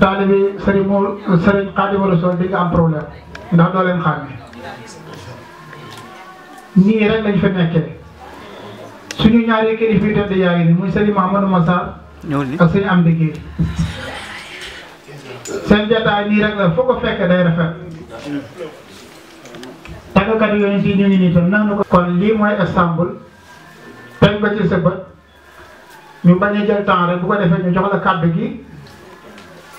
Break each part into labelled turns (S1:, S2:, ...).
S1: taalibi sëriñ Mor sëriñ Xaadimu Rasuul di nga am problème ndax doo leen xàmme nii rek lañ fa nekkee suñu ñaari kilifa yi tedd yaa ngi nii muy sëriñ Mahamadou Massar ak sëriñ Amdi Guèye seen jataay nii rek la foo ko fekkee day rafet tàggkat yooyu si ñu ngi nii tam naan ko kon lii mooy Istanbul teg ba ci sa bët ñu bañ a jël temps rek bu ko defee ñu jox la kàddu gi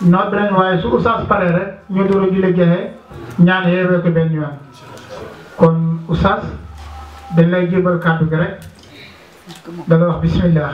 S1: noot beneen waaye su oustaz pare rek ñu door a julli jeexee ñaan yeewee ko benn yoon kon oustaz dañ lay jébal kàddu gi rek da la wax bismillah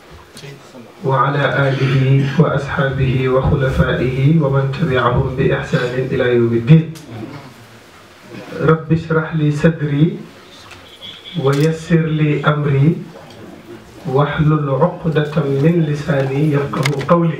S2: وعلى آله وأصحابه وخلفائه ومن تبعهم بإحسان إلى يوم الدين رب اشرح لي صدري ويسر لي أمري واحلل عقدة من لساني يفقه قولي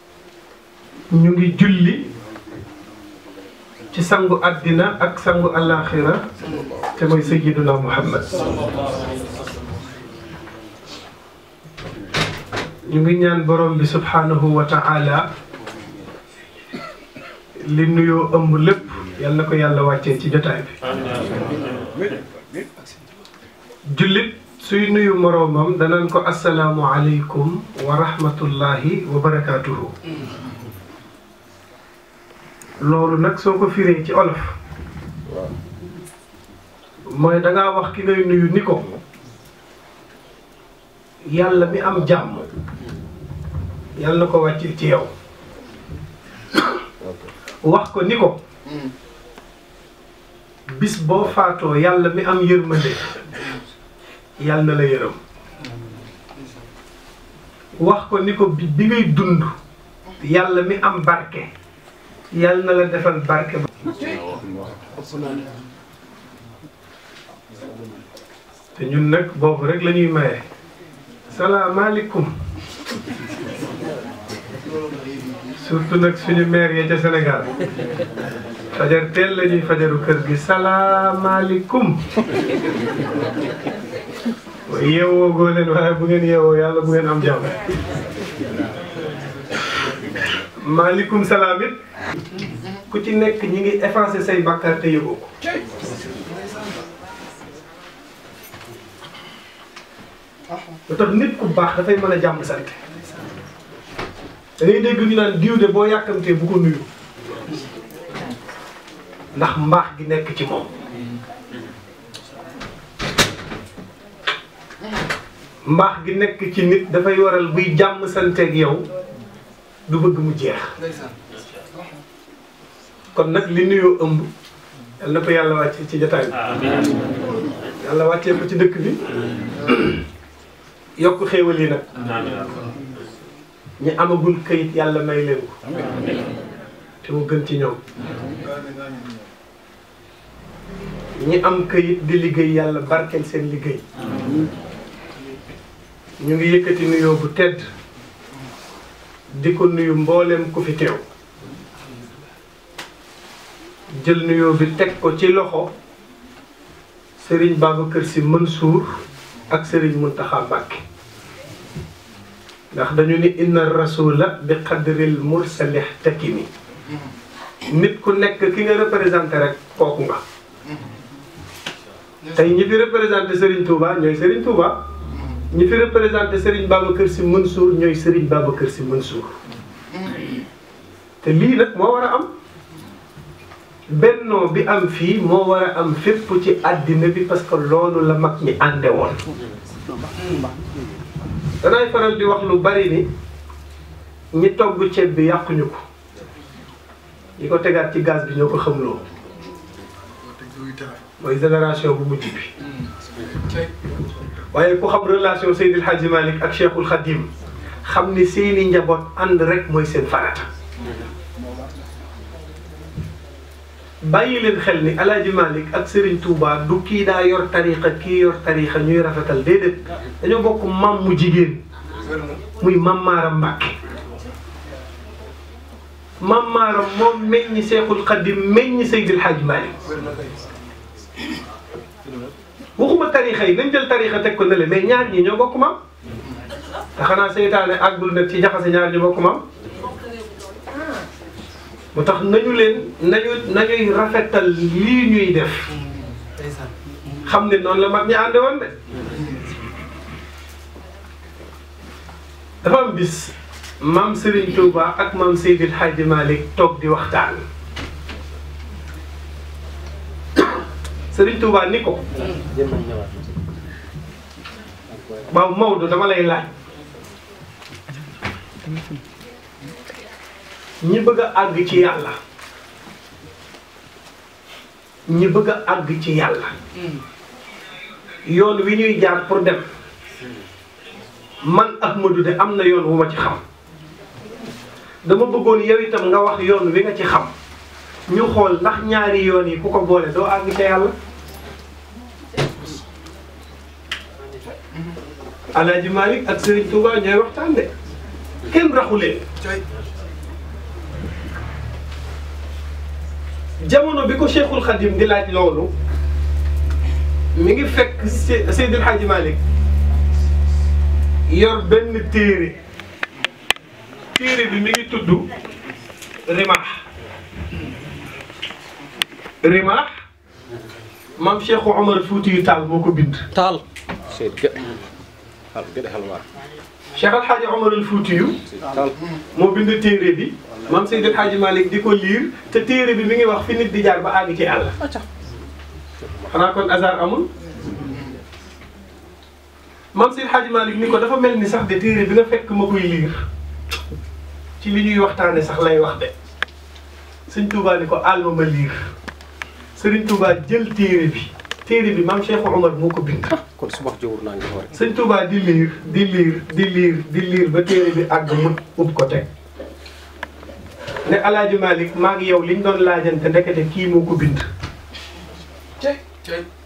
S2: ñu ngi julli ci sangu àddina ak sangu alaaxira te mooy sayyiduna Muhammad ñu ngi ñaan borom bi subhanahu wa ta'ala li nuyoo ëmb lépp yal na ko yàlla wàccee ci jotaay bi jullit suy nuyu moroomam danañ ko asalaamu aleykum wa rahmatullahi wa barakaatuhu loolu nag soo ko firee ci olof mooy dangaa wax ki ngay nuyu ni ko yàlla mi am jàmm yàlla na ko wàccee ci yow wax ko ni ko bis boo faatoo yàlla mi am yërmande yàlla na la yërëm wax ko ni ko bi bi ngay dund yàlla mi am barke yàlla na la defal barke ba te ñun nag boobu rek la ñuy maye salaamaaleykum surtout nag suñu maire yi ca Sénégal fajar teel la ñuy fajaru kër gi salaamaaleykum yeewoo goo leen waaye bu ngeen yeewoo yàlla bu ngeen am jàmm maaleykum salaam it ku ci nekk ñi ngi effacé say bàkkaar te yëgoo ko lu tax nit ku baax dafay mën a jàmm sant da ngay dégg ñu naan diw de boo yàkkamtee bu ko nuyu ndax mbaax gi nekk ci moom mbaax gi nekk ci nit dafay waral buy jàmm santeeg yow du bëgg mu jeex kon nag li nuyoo ëmb yal na ko yàlla wàccee ci jataay bi yàlla wàccee ko ci dëkk bi yokk xéewal yi nag ñi amagul kayit yàlla may leen ko te mu gën ci ñoom ñi am kayit di liggéey yàlla barkeel seen liggéey ñu ngi yëkkati nuyoo bu tedd di ko nuyu mbooleem ku fi teew jël nuyoo bi teg ko ci loxo Serigne Babacar Sy Mansour ak Serigne Mountakha Mbacké ndax dañu ni inna rasula bi qadril mursalih takimi nit ku nekk ki nga représenté rek kooku nga tey ñi fi représenté Serigne Touba ñooy Serigne Touba ñi fi représenté Serigne Babacar Sy Mansour ñooy Serigne Babacar Sy Mansour te lii nag moo war a am bennoo bi am fii moo war a am fépp ci àddina bi parce que loolu la mag ñi ànde woon danaay faral di wax lu bari ni ñi togg ceeb bi yàquñu ko ñi ko tegaat ci gaz bi ñoo ko xamloo mooy génération bu mujj bi waaye ku xam relation Seydil Hadji Malick ak Cheikhul Khadim xam ni seeni njaboot ànd rek mooy seen farata bàyyi leen xel ni Alaaji Malick ak Serigne Touba du kii daa yor tariixa kii yor tariixa ñuy rafetal déedéet dañoo bokk maam mu jigéen muy maam Maaram Mbàkke maam maaram moom meññ Seexul Xadim meññ Seydil Hadj Malick waxuma tarixa yi nañ jël tarixa teg ko ne le mais ñaar ñi ñoo bokk maam te xanaa seytaane àggul nag ci jaxase ñaar ñi bokk maam moo tax nañu leen nañu nañuy rafetal lii ñuy def xam ne noonu la mag ñi ànde woon de dafa am bis maam Serigne Touba ak maam Seydil Hadji Malick toog di waxtaan Serigne Touba ni ko waaw Maodo dama lay laaj ñi bëgg a àgg ci yàlla ñi bëgg a àgg ci yàlla hmm. yoon wi ñuy jaar pour dem man Ahmadou de am na yoon wu ma ci xam dama bëggoon yow itam nga wax yoon wi nga ci xam ñu xool ndax ñaari yoon yi ku ko boole doo àgg ca yàlla Alaaji Malick ak Serigne Touba ñooy waxtaan de kenn raxulee jamono bi ko Cheikhul Khadim di laaj loolu mi ngi fekk Seydil Hadji Malick yor benn téere téere bi mi ngi tudd Rimah Rimah maam Cheikh Omar Fuuti Taal moo ko bind.
S3: Taal. Seydou Guèye xal Guèye xal waa.
S2: Cheikh El Hadj Omar al Fuuti yu.
S3: Taal
S2: moo bind téere bi. maam Seydi El Hadj Malick di ko liir te téere bi mi ngi wax fi nit di jaar ba àgg ci yàlla. xanaa kon hasard amul. maam Seydi Hadji Malick ni ko dafa mel ni sax de téere bi nga fekk ma koy liir ci li ñuy waxtaane sax lay wax de sëñ Touba ni ko àll ma liir sëriñ Touba jël téere bi téere bi maam Cheikh Omar moo ko bind.
S3: Ah, kon su wax jëwur naa ngi ko rek.
S2: sëñ Touba di liir di liir di liir di liir ba téere bi àgg mu ub ko teg ne El Hadj Malick maa ngi yow liñ doon laajante ndekete kii moo ko bind.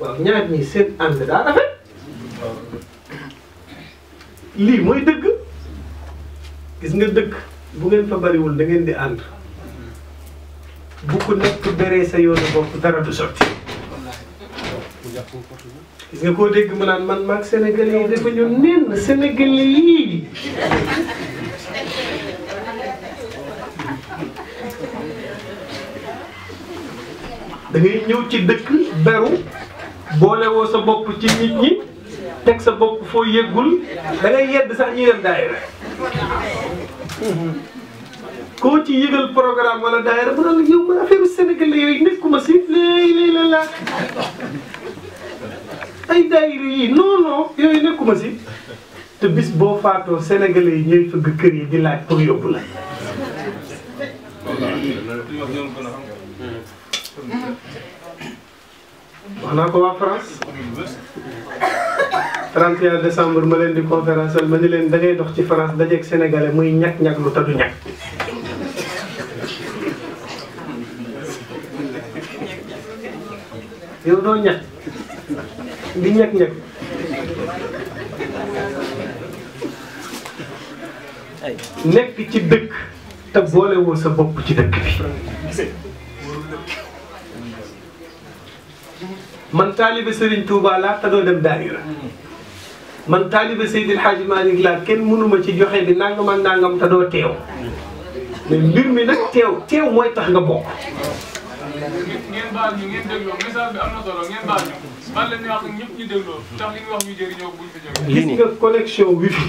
S2: waaw ñaar ñii seen ànd daa rafet lii mooy dëgg gis nga dëgg bu ngeen fa bariwul da ngeen di ànd bu ku nekk beree sa yoonu bopp dara du sotti gis nga koo dégg mu naan man maag sénégalais yi dafa ñu nenn sénégalais yii da ngay ñëw ci dëkk beru boole woo sa bopp ci nit ñi teg sa bopp foo yëggul da ngay yedd sax ñi dem daayira koo ci yëgal programme wala daayira mu ne la yow ma affaire sénégalais yooyu nekkuma si lay lay la laa ay daayira yi non non yooyu nekkuma si te bis boo faatoo sénégalais yi ñooy fëgg kër yi di laaj pour yóbbu la wax naa ko waa France 31 décembre ma leen di conférence ma ni leen da ngay dox ci France dajeeg sénégalais muy ñàkk-ñàkk lu tadu ñàkk. yow doo ñàkk di ñàkk-ñàkk. nekk ci dëkk te boole woo sa bopp ci dëkk bi man taalibe Serigne Touba laa te doo dem daayira man taalibe Seydil Hadji Malick laa kenn mënuma ci joxe bi nangam ak nangam te doo teew mais mbir mi nag teew teew mooy tax nga bokk.
S4: ngeen baal ñu ngeen dégloo message bi am na solo ngeen baal ñu baal leen ñu wax ñëpp ñu dégloo tax li ñu wax ñu jëriñoo buñ fi jógee.
S2: gis nga connexion wifi.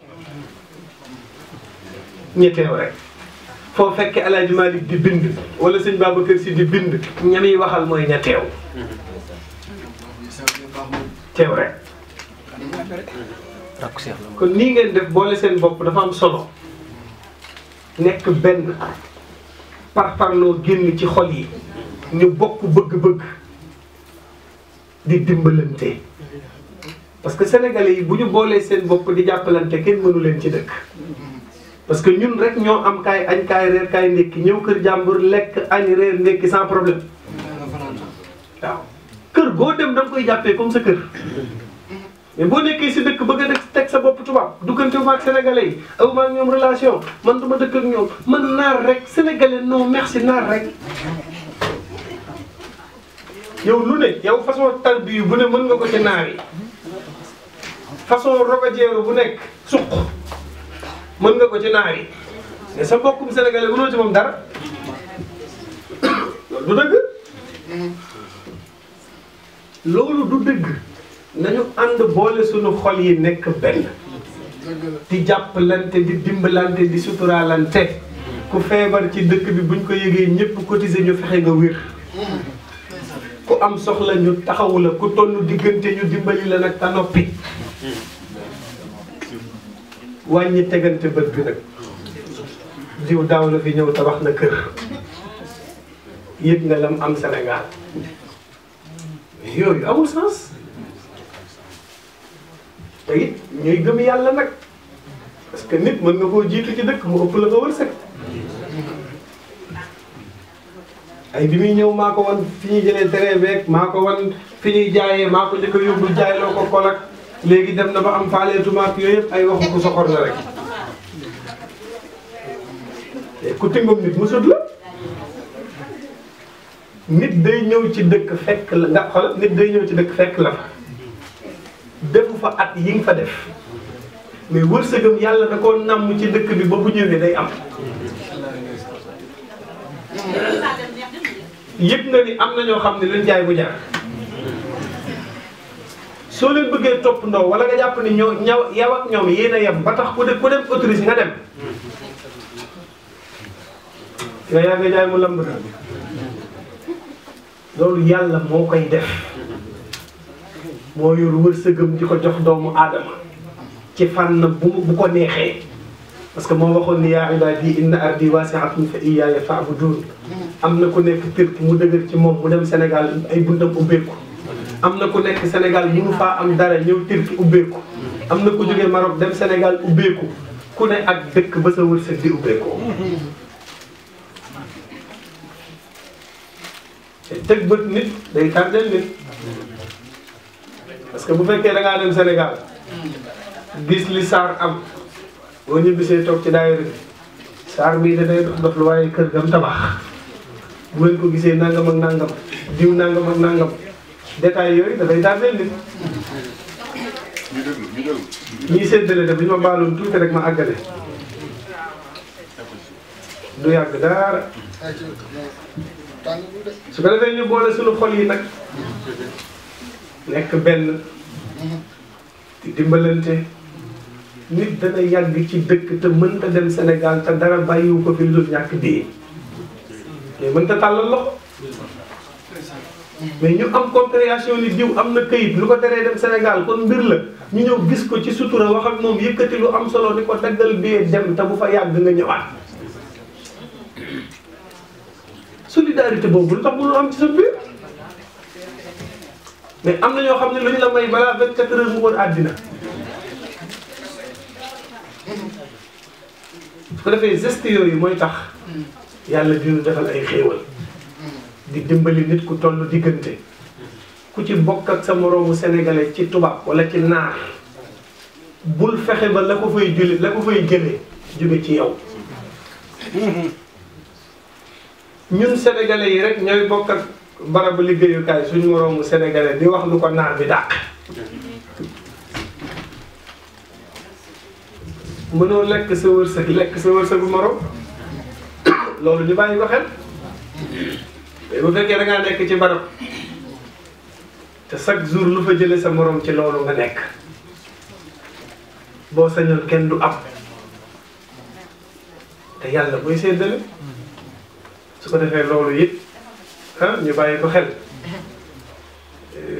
S2: ñi teew rek foo fekk El Hadj Malick di bind wala sëñ Babacar Sy di bind ñamiy waxal mooy ña teew teew rek kon nii ngeen def boole seen bopp dafa am solo nekk benn par parloo génn ci xol yi ñu bokk bëgg-bëgg di dimbalante parce que sénégalais yi bu ñu boolee seen bopp di jàppalante kenn mënu leen ci dëkk parce que ñun rek ñoo am kaay añ kaay reer kaay ndékki ñëw kër jàmbur lekk añ reer ndékki sans problème waaw kër goo dem da koy jàppee comme sa kër mais boo nekkee si dëkk bëgg a dëkk teg sa bopp tubaab duggante ma ak sénégalais yi aw ma ak ñoom relation man du ma dëkk ak ñoom man naar rek sénégalais non merci naar rek. yow lu ne yow façon tarbiyu bu ne mën nga ko ci naar yi façon robajeeru bu nekk suq mën nga ko ci naar yi mais sa mbokkum sénégalais mënoo ci moom dara loolu du dëgg. loolu du dëgg nañu ànd boole suñu xol yi nekk benn di jàppalante di dimbalante di suturaalante ku feebar ci dëkk bi buñ ko yëgee ñëpp cotiser ñu fexe nga wér ku am soxla ñu taxawu la ku tollu diggante ñu dimbali la nag te noppi wàññi tegante bët bi nag diw daaw la fi ñëw tabax na kër yëg nga lam am Sénégal yooyu amul sens te it ñuy gëm yàlla nag parce que nit mën na koo jiitu ci dëkk mu ëpp la ko wërsëg ay bi muy ñëw maa ko wan fi ñuy jëlee terrain beeg maa ko wan fi ñuy jaayee maa ko njëkk a yóbbu jaayloo ko kolak léegi dem na ba am faaleetumaak yooyu yëpp ay waxu ko soxor la rek eh, ku tingum nit mu sut la nit day ñëw ci dëkk fekk la nga xool nit day ñëw ci dëkk fekk la fa defu fa at yi nga fa def mais wërsëgam yàlla da koo namm ci dëkk bi ba bu ñëwee day am yëg nga ni am na ñoo xam ne leen jaay bu jaar soo leen bëggee topp ndaw wala nga jàpp ni ñoo ñaw yow ak ñoom yéen a yem ba tax ku dem ku dem autorise nga dem yow yaa nga jaay mu lamb daal loolu yàlla moo koy def moo yor wërsëgam di ko jox doomu aadama ci fànn bu mu bu ko neexee parce que moo waxoon ni yaa ibaadi inna ardi waasi'atun fa iyyaaya fa'buduun am na ku nekk Turquie mu dëgër ci moom mu dem Sénégal ay buntam ubbeeku am na ku nekk Sénégal mënu faa am dara ñëw Turquie ubbeeku am na ku jógee Maroc dem Sénégal ubbeeku ku ne ak dëkk ba sa wërsëg di ubbeekoo teg bët nit day tardel nit parce que bu fekkee da ngaa dem Sénégal gis li Sarr am boo ñibbisee toog ci daayira bi Sarr bii da day dof lu waaye kër gam tabax bu ngeen ko gisee nangam ak nangam diw nangam ak nangam détails yooyu dafay tardeel nit.
S5: ñu déglu ñu déglu.
S2: ñiy séddale daf li ma baaloon tuuti rek ma àggale. du yàgg dara su ko defee ñu boole suñu xol yi nag nekk benn di dimbalante nit dana yàgg ci dëkk te mënta dem Sénégal te dara bàyyiwu ko fi lu dul ñàkk dee mais mënta tàllal loxo mais ñu am compréhension ni diw am na këyit lu ko teree dem Sénégal kon mbir la ñu ñëw gis ko ci sutura wax ak moom yëkkati lu am solo ni ko daggal bee dem te bu fa yàgg nga ñëwaat. solidarité boobu lu tax mënul am ci sa biir mais am na ñoo xam ne lu ñu la may balaa 24 heures mu wër àddina. su ko defee geste yooyu mooy tax yàlla dina defal ay xéewal di dimbali nit ku toll diggante ku ci bokk ak sa moroomu sénégalais ci tubaab wala ci naar bul fexe ba la ko fay julli la ko fay jëlee jóge ci yow ñun sénégalais yi rek ñooy bokk ak barabu liggéeyukaay suñu moroomu sénégalais di wax lu ko naar bi dàq mënoo lekk sa wërsëg lekk sa wërsëgu morom loolu ñu bàyyi ko xel bu fekkee da ngaa nekk ci barab te chaque jour lu fa jëlee sa morom ci loolu nga nekk boo sañoon kenn du am te yàlla booy séddale su ko defee loolu it ah ñu bàyyi ko xel.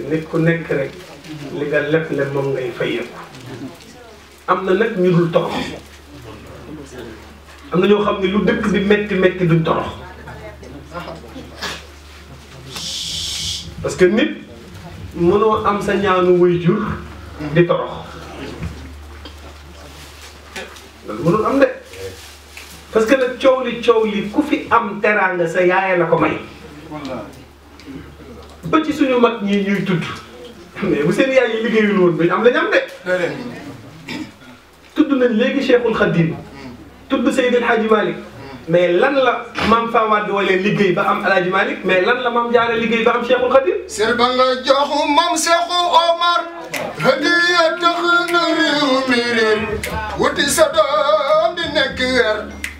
S2: nit ku nekk rek li nga leb le moom ngay fayeeku am na nag ñu dul torox am na ñoo xam ne lu dëkk bi metti metti duñ torox parce que nit mënoo am sa ñaanu way jur di torox loolu mënul am de parce que nag coow li coow li ku fi am teraanga sa yaay la ko may ba ci suñu mag ñi ñuy tudd mais bu seen yaay yi liggéeyul woon duñ am la ñam de tudd nañ léegi Cheikhul Khadim tudd Seydil Hadji Malick mais lan la maam Fawad wala liggéey ba am El Hadj Malick mais lan la maam Jaara liggéey ba am Cheikhul Khadim.
S5: sër ba nga jox maam Cheikhou Omar. hadiya tax na réew mi réer wuti sa doom di nekk weer.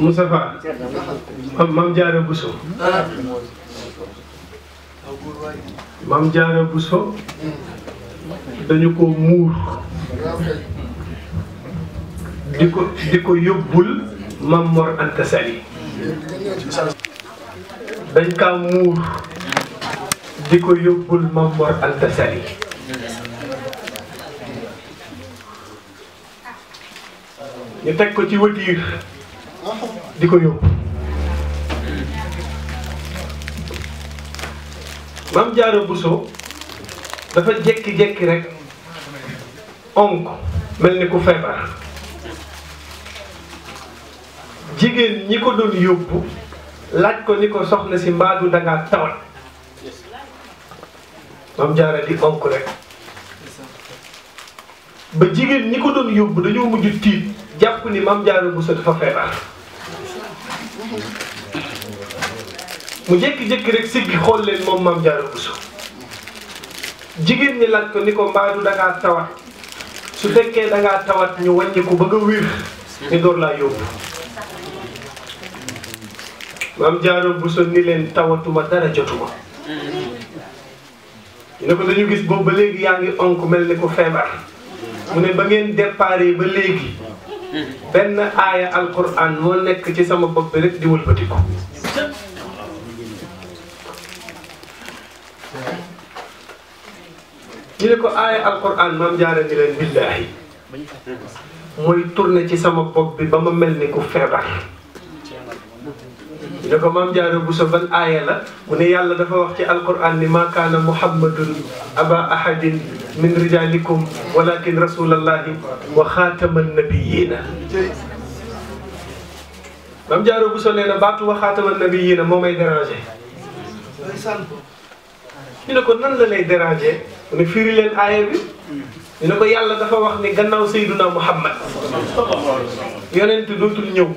S2: Moustapha am Mame Diarra Bousso Mame Diarra Bousso dañu ko muur di ko di ko yóbbul Mame Mor Anta Sali dañ kaa muur di ko yóbbul Mame Mor Anta Sali ñu teg ko ci wëtiir di ko yóbbu maam jaara Bousso dafa jékki-jékki rek onk mel ni ku feebar jigéen ñi ko doon yóbbu laaj ko ni ko soxna si mbaadu dangaa tawat maam jaara di onk rek ba jigéen ñi ko doon yóbbu dañoo mujj tiit jàpp ni maam Jaara Buso dafa feebar mu jékki-jékki rek siggi xool leen moom maam Jaara Buso jigéen ñi laaj ko ni ko mbaa du dangaa tawat su fekkee dangaa tawat ñu wàññi ko ba nga wér ñu door laa yóbbu maam Jaara Buso ni leen tawatuma dara jotuma ne ko dañu gis boobu ba léegi yaa ngi onk mel ni ko feebar mu ne ba ngeen déparé ba léegi benn aaya alquran moo nekk ci sama bopp bi rek di wëlbatiku ñu ne ko aaya alquran maam jaara ni leen billaahi muy tourné ci sama bopp bi ba ma mel ni ku feebar ne ko maam jaara bu sa ban aaya la mu ne yàlla dafa wax ci alquran ni maa kaana muhammadun aba ahadin min rijalikum walakin rasulallahi wa xaatama nabiyina maam jaara bu sa nee na baatu wa xaatama nabiyina moo may dérangé ñu ne ko nan la lay déranger mu ne firi leen aaya bi ñu ne ko yàlla dafa wax ni gannaaw sayduna muhammad yonent dootul ñëw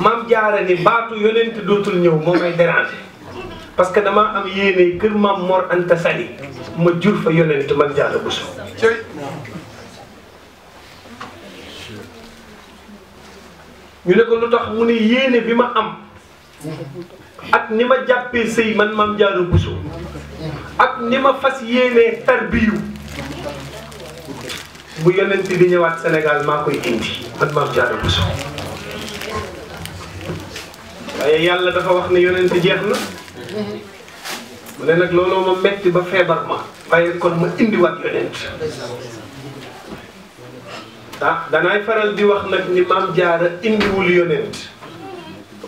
S2: maam jaara ni baatu yonent dootul ñëw moo may déranger parce que dama am yéene kër maam Mor Anta Sali ma jur fa yonent man jaara Bousso ñu ne ko lu tax mu ne yéene bi ma am ak ni ma jàppee sëy man maam jaara buso ak ni ma fas yéenee tarbiyu bu yonent di ñëwaat Sénégal maa koy indi man maam jaara buso waaye yàlla dafa wax ne yonent jeex na mu ne nag looloo ma metti ba feebar ma waaye kon ma indiwaat yonent ah danaay faral di wax nag ni maam jaara indiwul yonent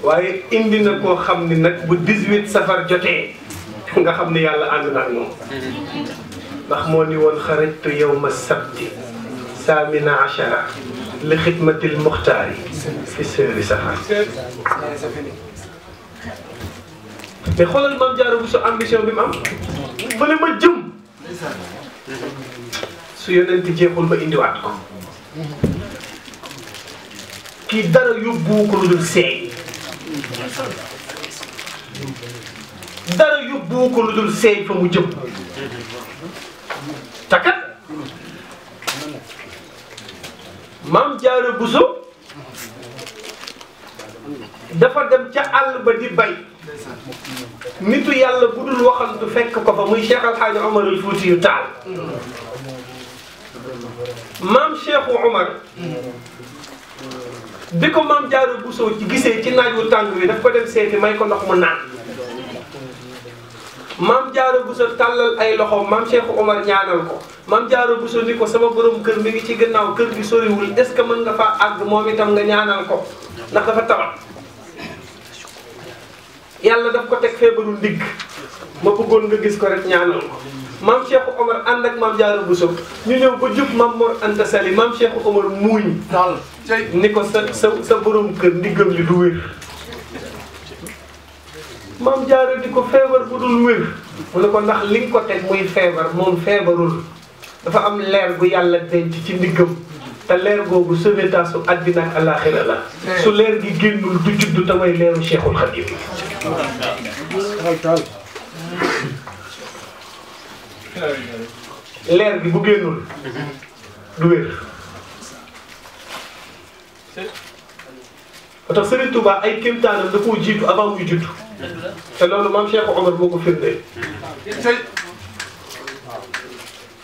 S2: waaye indi na koo xam ni nag bu 18 safar jotee nga xam ni yàlla ànd na ak moom ndax moo ni woon xarajtu yawma sabti saamina achara li xidmatil muxtaari fi seeri safar mais xoolal maam jaara bu su ambition bi mu am fële ma jëm su yonent jeexul ba indiwaat ko kii dara yóbbu ko lu dul seey dara yóbbu ko lu dul seey fa mu jëm takat maam jaara buso dafa dem ca àll ba di bay nitu yàlla bu dul waxal du fekk ko fa muy Cheikh Alxaaji Omar al Fuuti yu taal maam Cheikhu Omar bi ko maam Jaara Buso ci gisee ci naaj wu tàng wi daf ko dem seeti may ko ndox mu naan maam Jaara Buso tàllal ay loxoom maam Cheikhu Omar ñaanal ko maam jaaro buso ni ko sama borom kër mi ngi ci gannaaw kër gi soriwul est ce que mën nga faa àgg moom itam nga ñaanal ko ndax dafa tawat yàlla daf ko teg feebaru ndigg ma bëggoon nga gis ko rek ñaanal ko maam Cheikh Omar ànd ak maam Jaara Bousso ñu ñëw ba jub maam Mor Anta Sali maam Cheikh Omar muuñ
S5: daal
S2: ni ko sa sa sa borom kër ndiggam li du wér maam jaara di ko feebar bu dul wér mu ne ko ndax li nga ko teg muy feebar moom feebarul dafa am leer bu yàlla denc ci ndiggam te leer googu sauvetage su àddina ak àllaaxira la su leer gi génnul du juddu te mooy leeru Cheikhul Khadim leer gi bu génnul du wér ba tax Serigne Touba ay kéemtaanam da koo jiitu avant muy judd te loolu maam Cheikh Omar moo ko firndee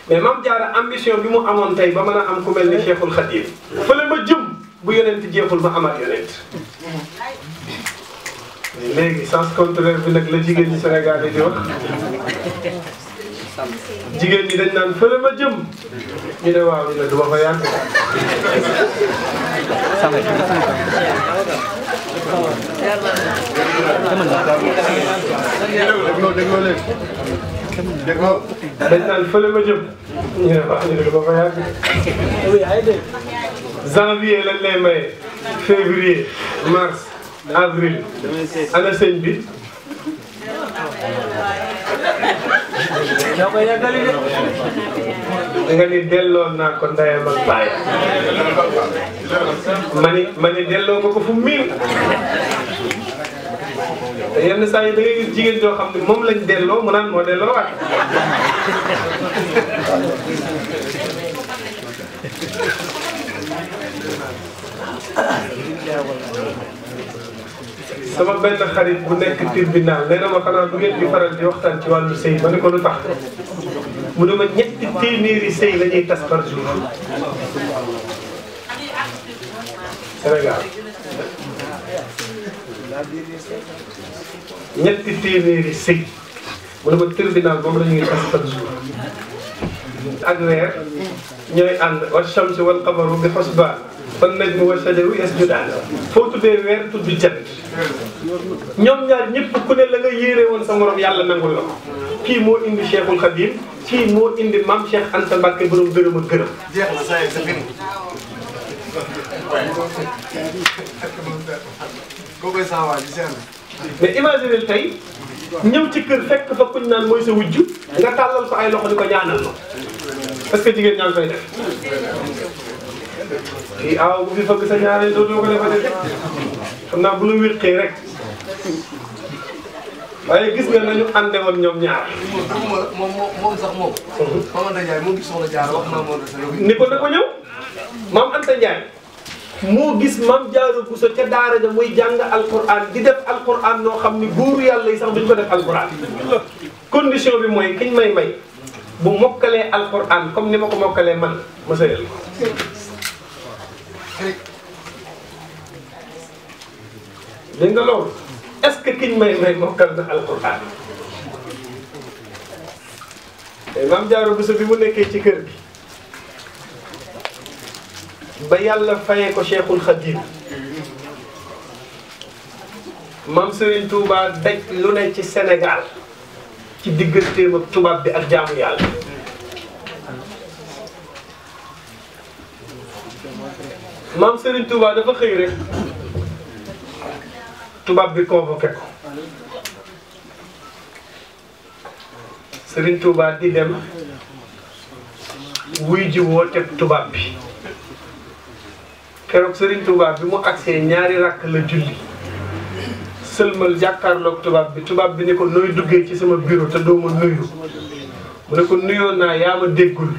S2: mais maam Diarra ambition bi mu amoon tey ba mën a am ku mel ni Cheikhul Khadim fële ma jëm bu yonent jeexul ma amaat yonent léegi sens contraire bi nag la jigéen ñi Sénégal yi di wax jigéen ñi dañ naan fële ma jëm ñu ne waaw ñu ne du ma fa yàgg
S5: dégloo dégloo leen dégloo
S2: dañ naan fële ma jëm ñu ne waaw ñu ne du ma fa yàgg janvier lañ lay maye février mars avril ana sëñ bi ñoo ko yeggali de nga ni delloo naa ko ndeyam ak baay ma ni ma ni delloo nga ko fu miin te yenn saa yi da ngay gis jigéen joo xam ne moom lañ delloo mu naan moo delloo waat sama benn xarit bu nekk tribunal nee na ma xanaa du ngeen di faral di waxtaan ci wàllu sëy ma ne ko lu tax mu ne ma ñetti téeméeri sëy la ñuy tas par jour Sénégal ñetti téeméeri sëy mu ne ma tribunal boobu la ñuy tas chaque jour ak weer ñooy ànd wa shamsi wal qamaru bi xusbaan wan najmu wa shajaru yasjudaan foo tuddee weer tudd jant ñoom ñaar ñëpp ku ne la nga yéere woon sa morom yàlla nangul la ko kii moo indi Cheikhul Khadim kii moo indi maam Cheikh Anta Mbacke borom gërëm ak gërëm.
S5: jeex na saa sa fin. kooku ay saa waay ji seen
S2: mais imaginer tey ñëw ci kër fekk fa kuñ naan mooy sa wujj nga tàllal ko ay loxo di ko ñaanal ma est-ce que jigéen ñaa ngi koy def fii aaw bu fi fëgg sa ñaareel doo doo ko defal rek xam naa bu la wéqee rek waaye gis nga nañu ànde woon ñoom ñaar
S5: moom moom moom sax moom. Mamadou Ndiaye mu ngi soxla jaar wax Mamadou Ndiaye.
S2: ni ko na ko ñëw maam Anta Ndiaye moo gis maam Jaara Buso ca daara ja muy jàng alquran di def alquran noo xam ni góoru yàlla yi sax duñ ko def alquran condition bi mooy kiñ may may bu mokkalee alquran comme ni ma ko mokkalee man ma sëyal ko dégg nga loolu est-ce que kiñ may may mokkal na alquran te maam Jaara Buso bi mu nekkee ci kër gi ba yàlla fayee ko Cheikhul Khadim maam Serigne Touba daj lu ne ci Sénégal ci digganteem ak tubaab bi ak jaamu yàlla maam Serigne Touba dafa xëy rek tubaab bi convoqué ko Sëriñ Tuubaa di dem wuy ji woote tubaab bi keroog Sëriñ Tuubaa bi mu agsee ñaari rakk la julli sëlmal jàkkaarloog tubaab bi tubaab bi ne ko nooy duggee ci sama bureau te doo ma nuyu mu ne ko nuyoo naa yaa ma déggul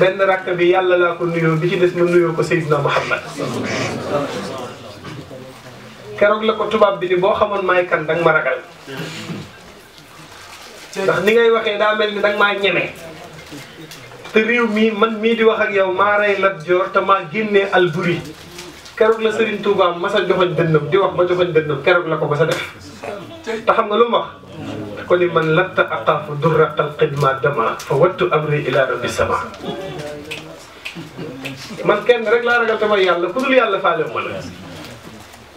S2: benn rakk bi yàlla laa ko nuyoo bi ci des ma nuyoo ko Seydina Muhammad keroog la ko tubaab bi ni boo xamoon maay kan danga ma ragal ndax ni ngay waxee daa mel ni danga maa ñeme te réew mii man mii di wax ak yow maa rey Lat Joor te maa génnee Alburi keroog la Serigne Touba masa joxoñ dënnam di wax ba joxoñ dënnam keroog la ko masa def te xam nga lu ma wax ko ni man latta aqaafu durraqal xidma dama fa wattu amri ila rabbi sama man kenn rek laa ragal te mooy yàlla ku dul yàlla faale ma la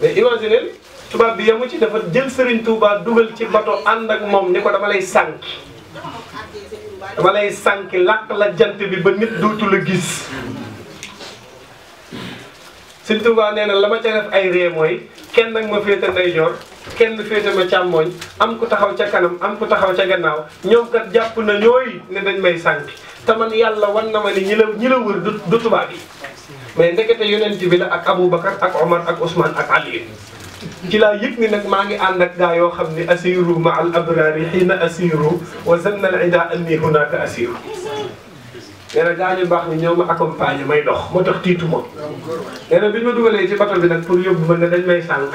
S2: mais imaginer tubaab bi yemu ci dafa jël Serigne Touba dugal ci bato ànd ak moom ni ko dama lay sànq dama lay sànq làq la jant bi ba nit dootu la gis Serigne Touba nee na la ma ca def ay ree mooy kenn nag ma féete ndeyjoor kenn féete ma càmmooñ am ku taxaw ca kanam am ku taxaw ca gannaaw ñoom kat jàpp na ñooy ne dañ may sànq te man yàlla wan na ma ni ñi la ñi la wër du tubaab yi mais ndekete yonent bi la ak Aboubacar ak Omar ak Ousmane ak Ali ci laa yëg ni nag maa ngi ànd ak gaa yoo xam ne asiru ma al abrari xiina asiru wa zanna al ida anni hunaka asiru nee na gaa ñu baax ni ñoo ma accompagné may dox moo tax tiitu ma nee na bi ñu ma dugalee ci bato bi nag pour yóbbu ma ne dañ may sànq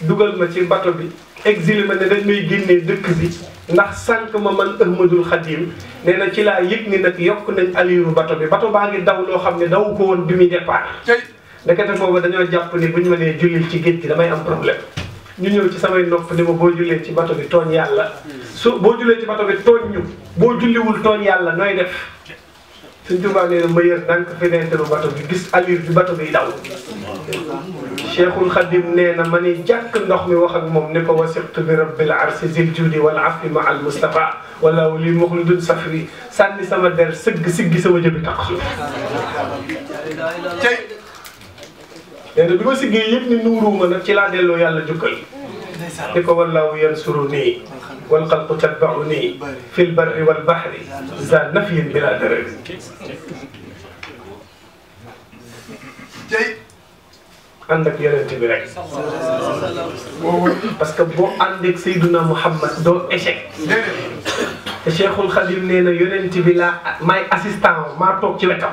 S2: dugal ma ci bato bi exilé ma ne dañ may génnee dëkk bi ndax sànq ma man Ahmadul Xadim nee na ci laa yëg ni nag yokk nañ aliiru bato bi bato baa ngi daw loo xam ne daw ko woon bi muy départ ndekete booba dañoo jàpp ni bu ñu ma nee jullil ci géej gi damay am problème ñu ñëw ci samay nopp ni ma boo jullee ci bato bi tooñ yàlla su boo jullee ci bato bi tooñ ñu boo julliwul tooñ yàlla nooy def suñ tubaab nee na ma yër ndànk fenêtre bato bi gis allure bi bato biy daw cheikhul xadim nee na ma ne jàkk ndox mi wax ak moom ne ko wasiqtu bi rabbil arsi zil judi wal afi ma al mustafa wala li muxlidun safri sànni sama der sëgg siggi sama jëbi tax tey nee na bi ma siggee yëpp ni nuuruuma nag ci laa delloo yàlla jukkal di ko wallaahu yansuru nii wal xalqu tatbau nii fil barri wal baxri za nafiyin bila darari ànd ak yonent bi rek parce que boo ànd ak Seydina Mouhamad doo échec te Cheikhul Khadim nee na yonent bi laa may assistant maa toog ci wetam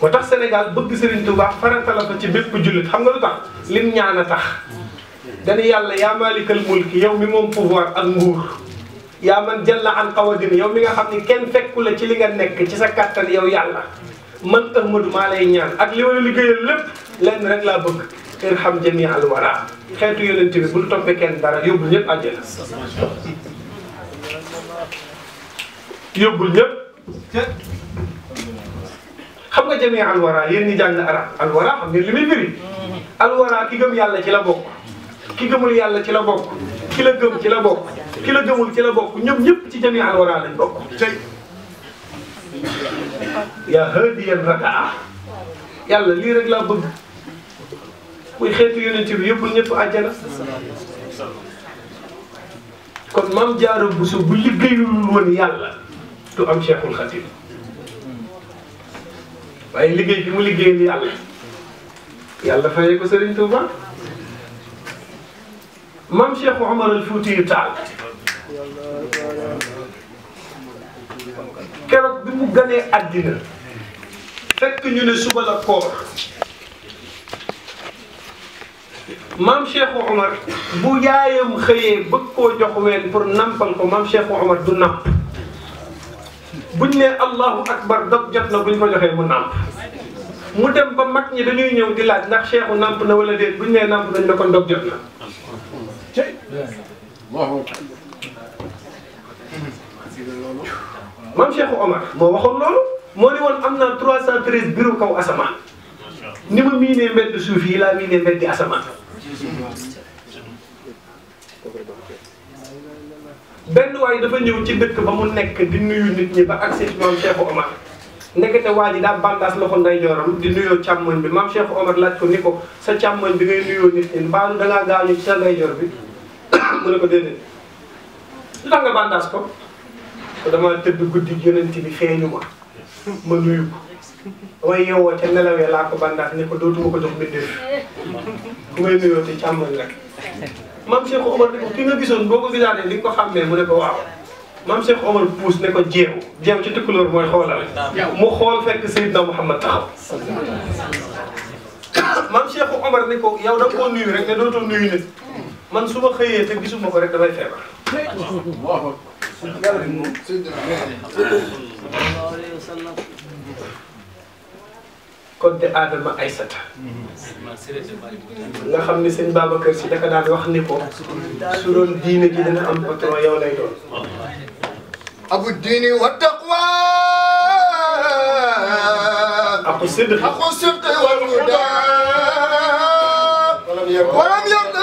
S2: moo tax Sénégal bëgg Serigne Touba farata la fa ci bépp jullit xam nga lu tax lim ñaan a tax dañu yàlla yaa maalikal mulki yow mi moom pouvoir ak nguur yaa man jalla an qawadin yow mi nga xam ni kenn fekku la ci li nga nekk ci sa kattan yow yàlla man Ahmadu maa lay ñaan ak li ma la liggéeyal lépp lenn rek laa bëgg irham jami al wara xeetu yonent bi bul toppee kenn dara yóbbul ñëpp àjjana yóbbul ñëpp xam nga jamee alwara yéen ñi jàng arab alwara xam ngeen li muy firi alwara ki gëm yàlla ci la bokk ki gëmul yàlla ci la bokk ki la gëm ci la bokk ki la gëmul ci la bokk ñoom ñëpp ci jamee alwara lañ bokk tey yaa hadiyan rakaa yàlla lii rek laa bëgg muy xeetu yonent bi yëpp ñëpp àjjana kon maam Jaara Buso bu liggéeyul woon yàlla du am Cheikhul Khadim waaye liggéey bi mu liggéeyal yàlla yàlla fayee ko Serigne Touba maam Cheikh Omar al Fouti Taal keroog bi mu ganee àddina fekk ñu ne suba la koor maam Cheikh Omar bu yaayam xëyee bëgg koo jox ween pour nampal ko maam Cheikh Omar du namp buñ ne allahu akbar dog jot na buñ ko joxee mu namp mu dem ba mag ñi dañuy ñëw di laaj ndax Cheikhu namp na wala déet buñ nee namp nañ la kon dog jot na. maam Cheikh Omar moo waxoon loolu moo ne woon am naa 313 bureau kaw asamaan. ni ma miinee mbedd suuf yi laa miinee mbedd asamaan benn waay dafa ñëw ci dëkk ba mu nekk di nuyu nit ñi ba agsi ci maam Cheikh Omar nekkete waa ji daa bandaas loxo ndeyjooram di nuyoo càmmoñ bi maam Cheikh Omar laaj ko ni ko sa càmmoñ bi ngay nuyoo nit ñi mbaalu da ngaa gaañu ci sa ndeyjoor bi mu ne ko déedéet lu tax nga bandaas ko dama tëdd guddi yonent bi feeñu ma ma nuyu ko way yeewoo ca nelaw ya laa ko bandaas ne ko dootuma ko jox mbindeef ku may nuyoo ci càmmoñ rek maam Cheikh Omar ne ko ki nga gisoon boo ko gisaatee li nga ko xàmmee mu ne ko waaw maam Cheikh Omar puus ne ko jeew jeew ci tukkuloor mooy xoolal mu xool fekk Seydina Mouhamad taxaw maam Cheikh Omar ne ko yow da nga koo nuyu rek ne dootoo nuyu nit man su ma xëyee te gisuma ko rek damay feebar kon de Adama Aysata nga xam ni sëñ Babacar si dafa daan wax ni ko su doon diine ji dina am patron yow lay doon
S5: abu diini wa taqwa
S2: aku sidq aku sidq wal huda walam yarda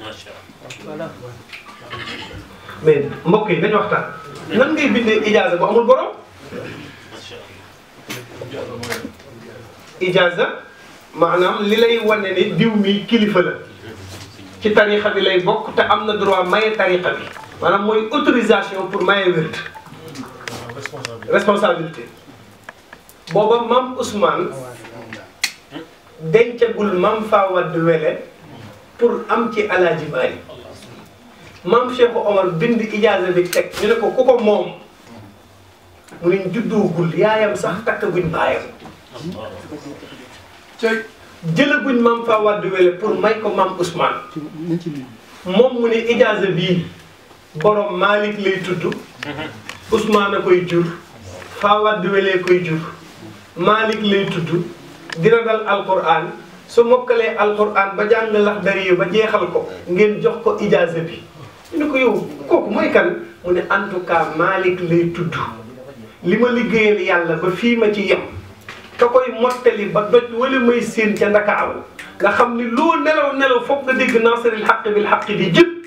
S2: macha allah. mais mbokk yi nañu waxtaan. nan ngay bindee ijaaza bu amul borom. macha allah. ijaaza maanaam li lay wane ni diw mi kilifa la. ci tarixa bi lay bokk te am na droit maye tarixa bi. maanaam mooy autorisation pour maye wérd. responsabilité. booba maam Ousmane. dencagul maam Fawad Wele. pour am ci alaaji Maalik maam Cheikh Omar bind ijaaza bi teg ñu ne ko ku ko moom mu ne juddoogul yaayam sax takk guñ baayam jëlaguñ maam Fawad Wele pour may ko maam Ousmane moom mu ne ijaaza bii borom Malick lay tudd Ousmane a koy jur Fawad welee koy jur Malick lay tudd dina dal alquran su mokkalee alquran ba jàng laxdari yi ba jeexal ko ngeen jox ko ijaaza bi ñu ne ko yow kooku mooy kan mu ne en tout cas Malick lay tudd li ma liggéeyal yàlla ba fii ma ci yem ka koy mottali ba doj wala may séen ca Ndakaaru nga xam ni loo nelaw nelaw foog nga dégg naasaril xaq bil xaq di jëpp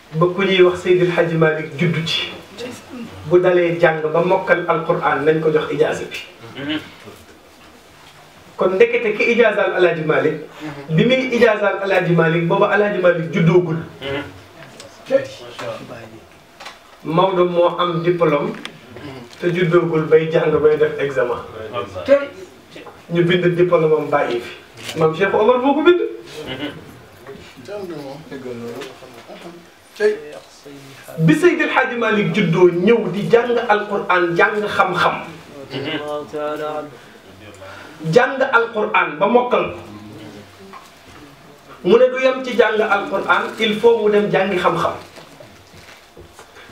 S2: ba ku ñuy wax Seydil Hadji Malick juddu ci bu dalee jàng ba mokkal alquran nañ ko jox ijaasa bi kon ndekete ki ijaasaal alaaji Malick bi muy ijaasaal alaaji Malick booba alaaji Malick juddoogul Maodo moo am diplôme te juddoogul bay jàng bay def examen te ñu bind diplôme am bàyyi fi maam Cheikh Omar moo ko bind bi Seydil Hadji Malick juddoo ñëw di jàng alquran jàng xam-xam jàng alquran ba mokkal ko mu ne du yem ci jàng alquran il faut mu dem jàngi xam-xam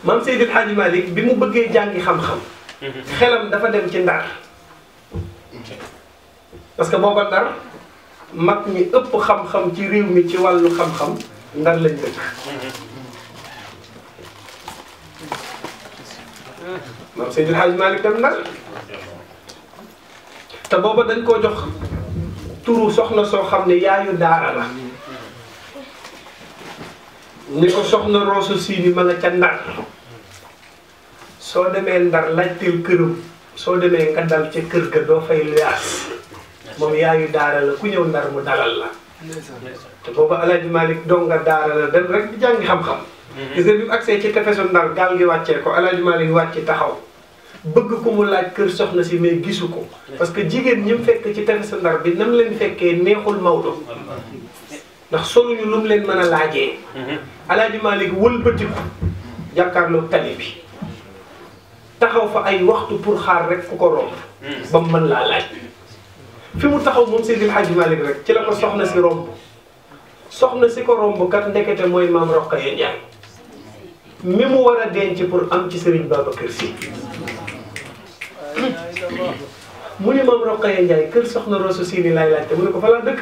S2: maam Seydil Hadji Malick bi mu bëggee jàngi xam-xam xelam dafa dem ci ndar parce que booba ndar mag ñi ëpp xam-xam ci réew mi ci wàllu xam-xam ndar lañ dëkk maam Seydil Hadj Malick dem ndar te booba dañ koo jox turu soxna soo xam ne yaayu daara la ni ko soxna Roosu Siini ma nga ca ndar soo demee ndar laajteel këram soo demee nga dal ca kër ga doo fay luyaas moom yaayu daara la ku ñëw ndar mu dalal la te booba Alaaji Malick dong nga daara la dem rek di jàngi xam-xam mhm. gis nga bi mu agsee ci tefesu ndar gaal gi wàccee ko Alaaji Malick wàcc taxaw bëgg ko mu laaj kër soxna si mais gisu ko parce que jigéen ñi mu fekk ci tefesu ndar bi nam leen fekkee neexul Maodo ndax soluñu lu mu leen mën a laajee mhm. alaaji Malick wëlbatiku jàkkaarloo tali bi taxaw fa ay waxtu pour xaar rek ku ko romb mhm. ba mu mën laa laaj fi mu taxaw moom Seydil Hadji Malick rek ci la ko soxna si romb soxna si ko romb kat ndekete mooy maam Roqaya Njaay mi mu war a denc pour am ci Serigne Babacar Sy mu ni maam Roqaya Njaay kër soxna Rosso Sini laay laajte mu ne ko fa laa dëkk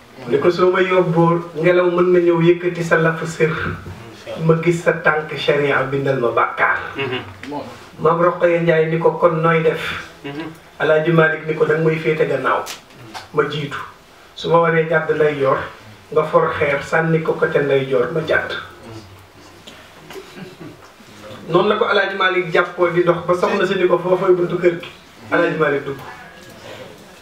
S2: ni ko soo ma yóbboo ngelaw mën na ñëw yëkkati sa lafu sër ma gis sa tànk sharia bindal ma bàkkaar maam Roqaya Njaay ni ko kon nooy def Alaaji Malik ni ko danga may féete gannaaw ma jiitu su ma waree jàdd lay yor nga for xeer sànni ko côté nday joor ma jàdd noonu la ko Alaaji Malik jàppoo di dox ba soxna si ni ko foofay buntu kër gi Alaaji Malik dugg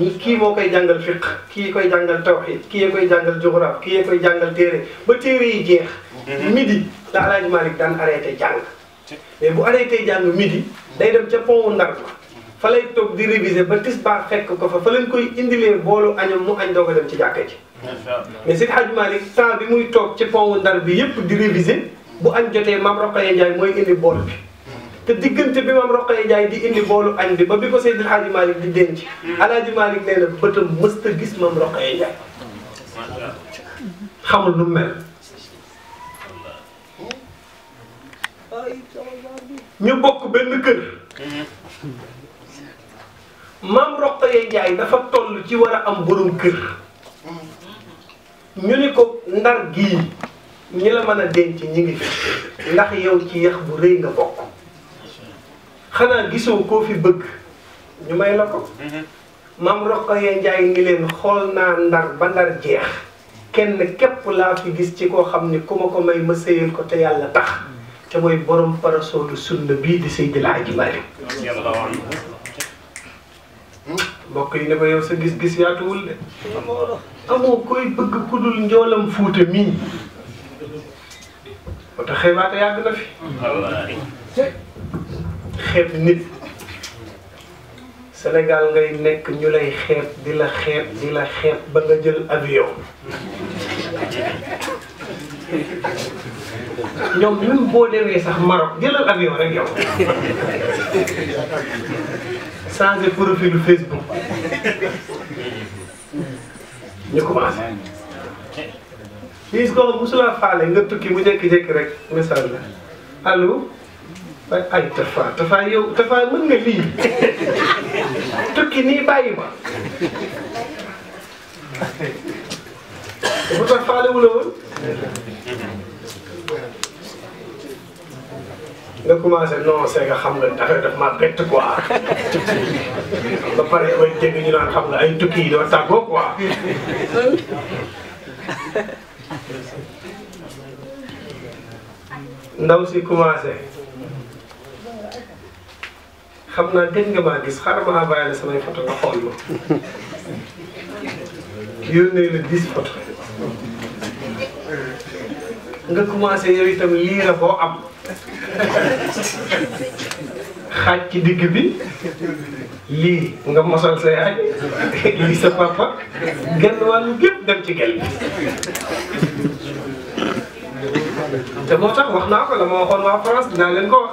S2: ñi kii moo koy jàngal fiq kii koy jàngal tawxiid kii koy jàngal juxuraaf kii koy jàngal téere ba téere yi jeex. Mhm. midi la El Hadj Malick daan arrêté jàng. mais bu arrêté jàng midi day dem ca pont Ndar ma fa lay toog di réviser ba tisbaar fekk ko fa fa lañ koy indilee boolu añam mu añ doo ko dem ci jàkka ji. mais Seydi Hadj Malick temps bi muy toog ci pont Ndar bi yëpp di réviser bu añ jotee maam Rokhaya Ndiaye mooy indi bool bi. te diggante bi maam Roqaya Njaay di indi boolu añ bi ba bi ko Seydil Hadji Malick di denc Alaaji Malick nee na bëtam mësta gis maam Roqaya Njaay xamul nu mel ñu bokk benn kër maam Roqaya Njaay dafa toll ci war a am borom kër ñu ni ko ndar gii ñi la mën a denc ñi ngi fi ndax yow ci yax bu rëy nga bokk xanaa gisoo koo fi bëgg ñu may la ko maam Roqaya Njaay ngi leen xool naa ndar ba ndar jeex kenn képp laa fi gis ci koo xam ni ku ma ko may ma sëyal ko te yàlla tax te mooy borom parasoolu sunna bii di Seydi El Hadji Malick mbokk yi ne ko yow sa gis-gis yaatuwul de amoo koy bëgg ku dul njoolam fuuta mii ba tax xeebaate yàgg na fi xeeb nit Sénégal ngay nekk ñu lay xeeb di la xeeb di la xeeb ba nga jël avion ñoom même boo demee sax Maroc jëlal avion rek yow changé profil Facebook ñu commencé. gis ko musulaa faale nga tukki mu jékki-jékki rek message la allo ay Tafa Tafa yow Tafa mën nga lii tukki nii bàyyi ma. bu tax faale wu la woon nga commencé non c'est que xam nga affaire daf maa bett quoi ba pare damay dégg ñu naan xam nga ay tukki yi doo tàggoo quoi. ndaw si commencé xam naa gën nga maa gis xaaral ma envoyé la samay photo nga xool ma yónnee la dix photo nga commencé yow itam lii la boo am xaaj ci digg bi lii nga mosal sa yaay lii sa papa genn wàllu gépp dem ci gel bi te moo tax wax naa ko la ma waxoon waa France dinaa leen ko wax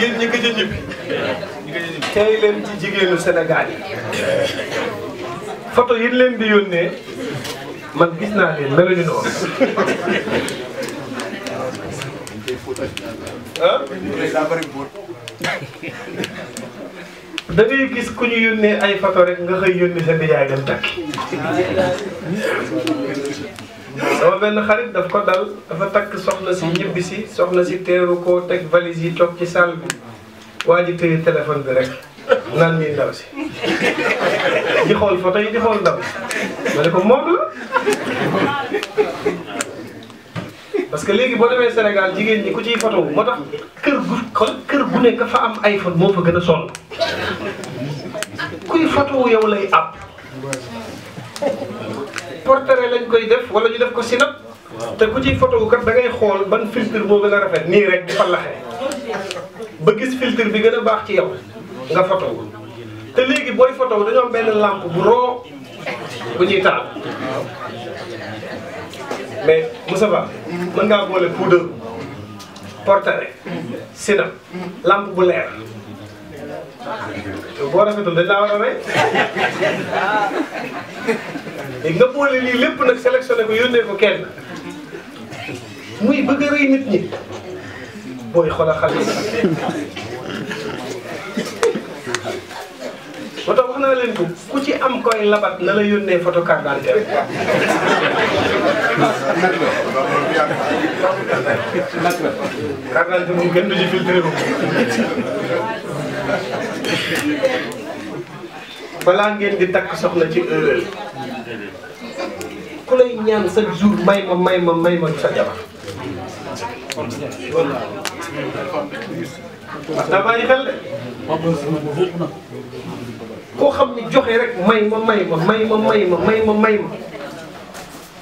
S2: yéen ñi gëj a ñibbi tey leen ci jigéenu Sénégal yi photo yi leen di yónnee man gis naa leen meluñu noonu ah da ngay gis ku ñu yónnee ay photo rek nga xëy yónni sa nijaay dem takki sama benn xarit daf ko dal dafa takk soxna si ñibbi si soxna si teeru ko teg valise yi toog ci salle bi waa ji téye téléphone bi rek naan nii ndaw si di xool photo yi di xool ndaw si ma ne ko moom la parce que léegi boo demee Sénégal jigéen ñi ku ciy photo wu moo tax kër gu xool kër gu nekk fa am iPhone moo fa gën a sonn kuy photo wu yow lay ab portrait lañ koy def wala ñu def ko sinap te ku ciy photo wu kat da ngay xool ban filtre moo gën a rafet nii rek di fallaxee ba gis filtre bi gën a baax ci yow nga photo wu te léegi booy photo wu dañoo am benn lampe bu roo bu ñuy taal mais Moussa Ba mën ngaa boole poudre portrait sinap lampe bu leer boo rafetul dañ laa war a rey nga boole lii lépp nag sélectionné ko yónnee ko kenn muy bëgg a rey nit ñi booy xoolal xale moo tax wax naa leen ko ku ci am koy labat na la yónnee photo carte d'identité carte d'identité moom kenn du ci filtré ko balaa ngeen di takk soxna ci erreur ku lay ñaan chaque jour may ma may ma may ma sa jabar wax naa bàyyi xel de koo xam ni joxe rek may ma may ma may ma may ma may ma may ma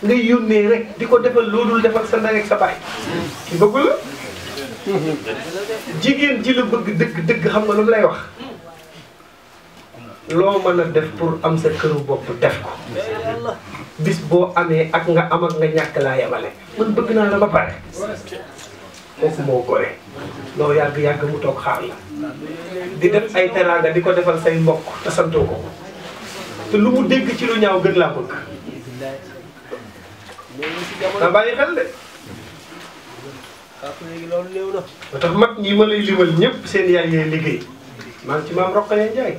S2: ngay yónnee rek di ko defal loolul defal sa ndey ak sa baay ki bëgg la jigéen ji la bëgg dëgg dëgg xam nga lu mu lay wax loo mën a def pour am sa këru bopp def ko bis boo amee ak nga am ak nga ñàkk laa yemale man bëgg naa la ba pare kooku moo gore loo yàgg-yàgg mu toog xaar la di def ay teraanga di ko defal say mbokk te santoo ko te lu mu dégg ci lu ñaaw gën laa bëgg na bàyyi xel de papa léegi loolu léew na. ba tax mag ñi ma lay limal ñëpp seen yaay yee liggéey maa ngi ci maam Roqaya Njaay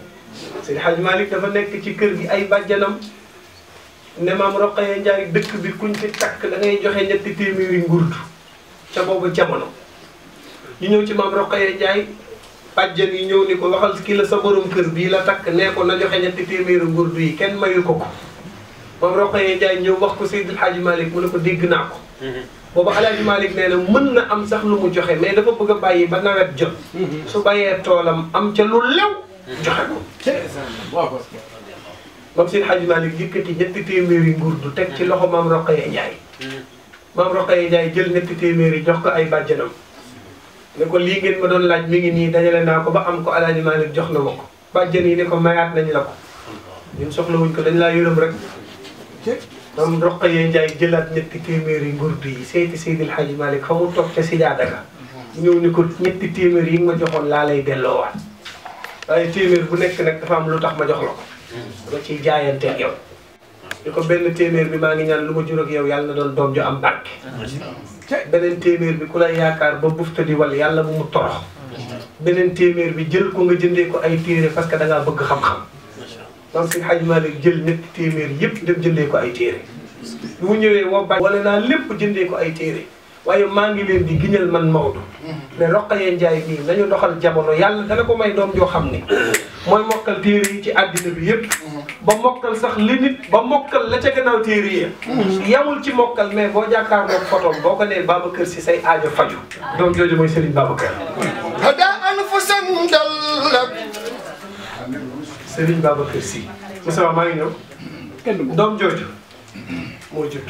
S2: sëñ Hadj Malick dafa nekk ci kër gi ay bàjjanam ne maam Roqaya Njaay dëkk bi kuñ fi takk da ngay joxe ñetti téeméeri ngurd ca boobu jamono ñu ñëw ci maam Roqaya Njaay bàjjan yi ñëw ni ko waxal kii la sa borom kër bii la takk nee ko na joxe ñetti téeméeri ngurd yi kenn mayu ko ko maam Roqaya Njaay ñëw wax ko Seydil Hadj Malick mu ne ko dégg naa ko boobu Alaaji Malick nee na mën na am sax lu mu joxe mais dafa bëgg a bàyyi ba nawet jot mhm. su bàyyee toolam am ca lu lew joxe ko moom seen Alaaji Malick yëkkati ñetti téeméeri nguur du teg ci loxo maam Roqaya Njaay mhm. maam Roqaya Njaay jël ñetti téeméeri jox ko ay bàjjanam ne ko lii ngeen ma doon laaj mi ngi nii dajale naa ko ba am ko Alaaji Malick jox na ma ko bàjjen yi ne ko mayaat nañ la ko ñun soxla wuñ ko dañ laa yërëm rek moom roq yee njaay jëlaat ñetti téeméeri ngurdu yi seeti Seydil Hadji Malick fa mu toog ca Sijaada ga ñëw ni ko ñetti téeméer yi nga ma joxoon laa lay delloowaat waaye téeméer bu nekk nag dafa am lu tax ma jox la ko dama ciy jaayante ak yow li ko benn téeméer bi maa ngi ñaan lu ma jur ak yow yàlla na doon doom ju am barke beneen téeméer bi ku la yaakaar ba bufta di wal yàlla bu mu torox beneen téeméer bi jël ko nga jëndee ko ay téere parce que da ngaa bëgg xam-xam donc si xaj maa léegi jël ñetti téeméer yëpp dem jëndee ko ay téere bu mu ñëwee woo bàyyi wala naa lépp jëndee ko ay téere waaye maa ngi leen di giñal man Maodo. mais Roqaya Njaay nii nañu doxal jamono yàlla dana ko may doom joo xam ne. mooy mokkal téere yi ci àddina bi yëpp. ba mokkal sax li nit ba mokkal la ca gannaaw téere yi. yamul ci mokkal mais boo jàkkaarloog photoom boo ko nee Babacar si say aajo faju doom jooju mooy Serigne Babacar.
S6: hada anfusam dallat.
S2: Serigne Babacar si. Moussa maa ngi ñëw. doom jooju moo judd.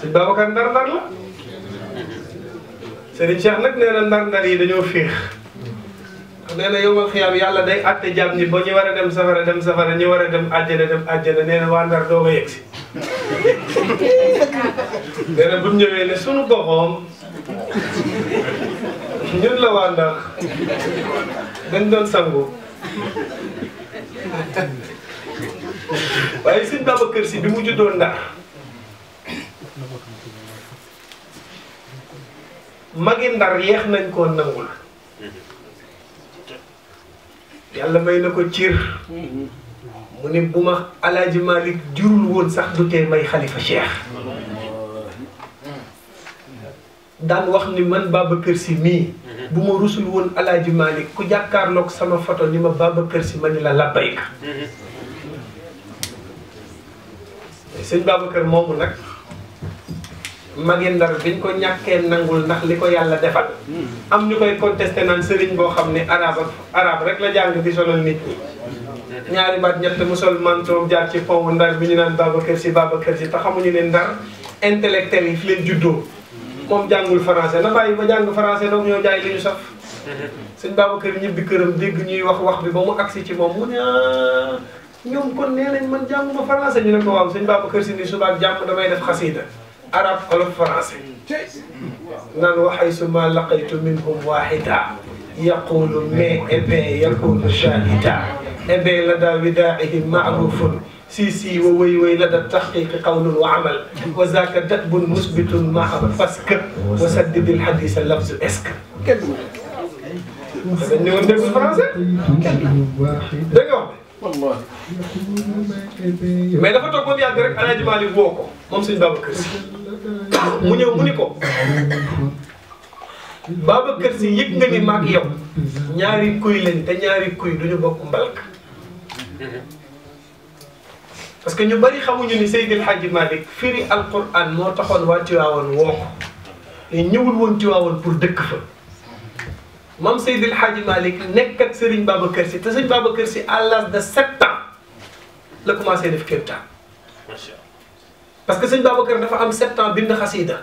S2: sëñ Babacar ndar-ndar la sëriñ Cheikh nag nee na ndar-ndar yi dañoo féex nee na yow ma xiyaam yàlla day àtte jaam ñi ba ñu war a dem safara dem safara ñu war a dem àjjana dem àjjana nee na waa ndar doo ko yegg si nee na bu ñu ñëwee ne sunu goxoom ñun la waa ndar dañ doon sangu waaye sëñ Babacar Si bi mu juddoo Ndar magi Ndar yeex nañ koo nangul yàlla may na ko ciir mu ne bu ma alaaji Malick jurul woon sax du tee may xalifa cheikh daan wax ni man Babacar Sy mii mhm. bu ma rusul woon Alaaji Malick ku jàkkaarloog sama photo ni ma Babacar Sy ma ni la labbayka mhm. sëñ Babacar moomu nag magi ndar biñ ko ñàkkee nangul ndax li ko yàlla defal mhm. am ñu koy contesté naan sëriñ boo xam ne arab ak arab rek la jàng di sonal nit ñi ñaari baat ñett mu sol mantoom jaar ci pont ndar bi ñu naan Babacar Sy Babacar Sy te xamuñu ne ndar intellectuel yi fi leen juddoo comme jàngul français na bàyyi ba jàng français doog ñoo jaay li ñu saf sëñ Babacar ñibbi këram dégg ñuy wax wax bi ba mu agsi ci moom mu ne ah, ñoom kon nee nañ man jànguma français ñu ne ko waaw sëñ Babacar si ni suba jàmm damay def xasida arab olof français naan waxay su ma laqaytu minhum waahida yaqulu mais ebe yaqulu shahida ebe la daa widaa'ihim maarufun si si wa wéy wéy la da taxqiqi qawlun wa amal wa zaaka datbun musbitun ma amal parce que wa saddidil hadisa lafzu est-ce que kenn du dañ ne woon déglu français dégg nga wax mais dafa toog ba mu yàgg rek El Hadj Malick woo ko moom sëñ Babacar Si mu ñëw mu ni ko Babacar Si yëg nga ni maag yow ñaari kuy lañ te ñaari kuy duñu bokk mbalk parce que ñu bari xamuñu ni Seydil Hadji Malick firi alquran moo taxoon waa Tiwaawoon woo ko te ñëwul woon Tiwaawoon pour dëkk fa moom Seydil Hadji Malick nekk ak Serigne Babacar Sy te Serigne Babacar Sy à l'âge de sept ans la commencé def kéemtaan parce que Serigne Babacar dafa am sept ans bind xasida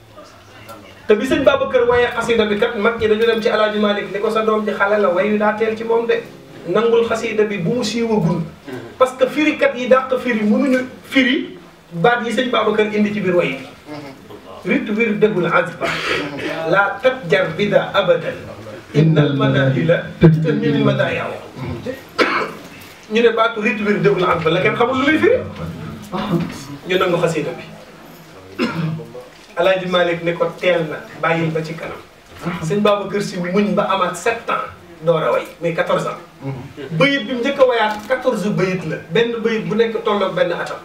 S2: te bi sëñ Babacar waaye xasida bi kat mag ñi dañu dem ci alaaji Malick ni ko sa doom ji xale la wayu daa teel ci moom de nangul xasida bi bu mu siiwagul mm-hmm. parce que firikat yi dàq firi mënuñu firi baat yi sëñ Babacar indi ci biir way bi mm-hmm. rit wir dëggul azba mm-hmm. la tat jar bida abadan innal manahila te mil mada yaw ñu ne baatu rit wir dëggul azba la kenn xamul lu muy firi ñu nangu xasida bi alaaji Malick ne ko teel na bàyyil ba ci kanam sëñ Babacar Si muñ ba amaat sept ans door a way mais quatorze ans bayit bi mu njëkk a wayaat quatorze bayit la benn bayit bu nekk tolloog benn atam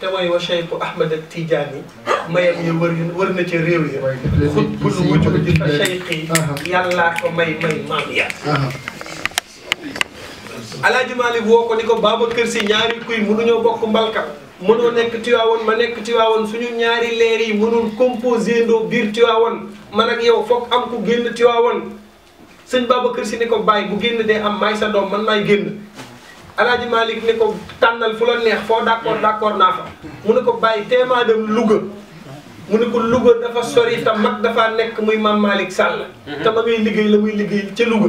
S2: te mooy wa Cheikhu Ahmad ak Tijaani mayam yi wër wër na ca réew ya xut bul wujudi fa Cheikh yi yàllaa ko may may maam ya Alaaji Maalik woo ko ni ko Babacar Si ñaari kuy mënuñoo bokk mbalka mënoo nekk Tiwaawoon ma nekk Tiwaawoon suñu ñaari leer yi mënul composé ndoo biir Tiwaawoon man ak yow foog am ku génn Tiwaawoon sëñ Babacar Si ni ko bàyyi bu génn dee am maay sa doom man maay génn Alaaji Malick ni ko tànnal fu la neex foo d'accord d'accord naa fa mu ne ko bàyyi teemaa dem Louga mu ne ko Louga dafa sori te mag dafa nekk muy Maam Malick Sall te ma ngay liggéey la muy liggéey ca Louga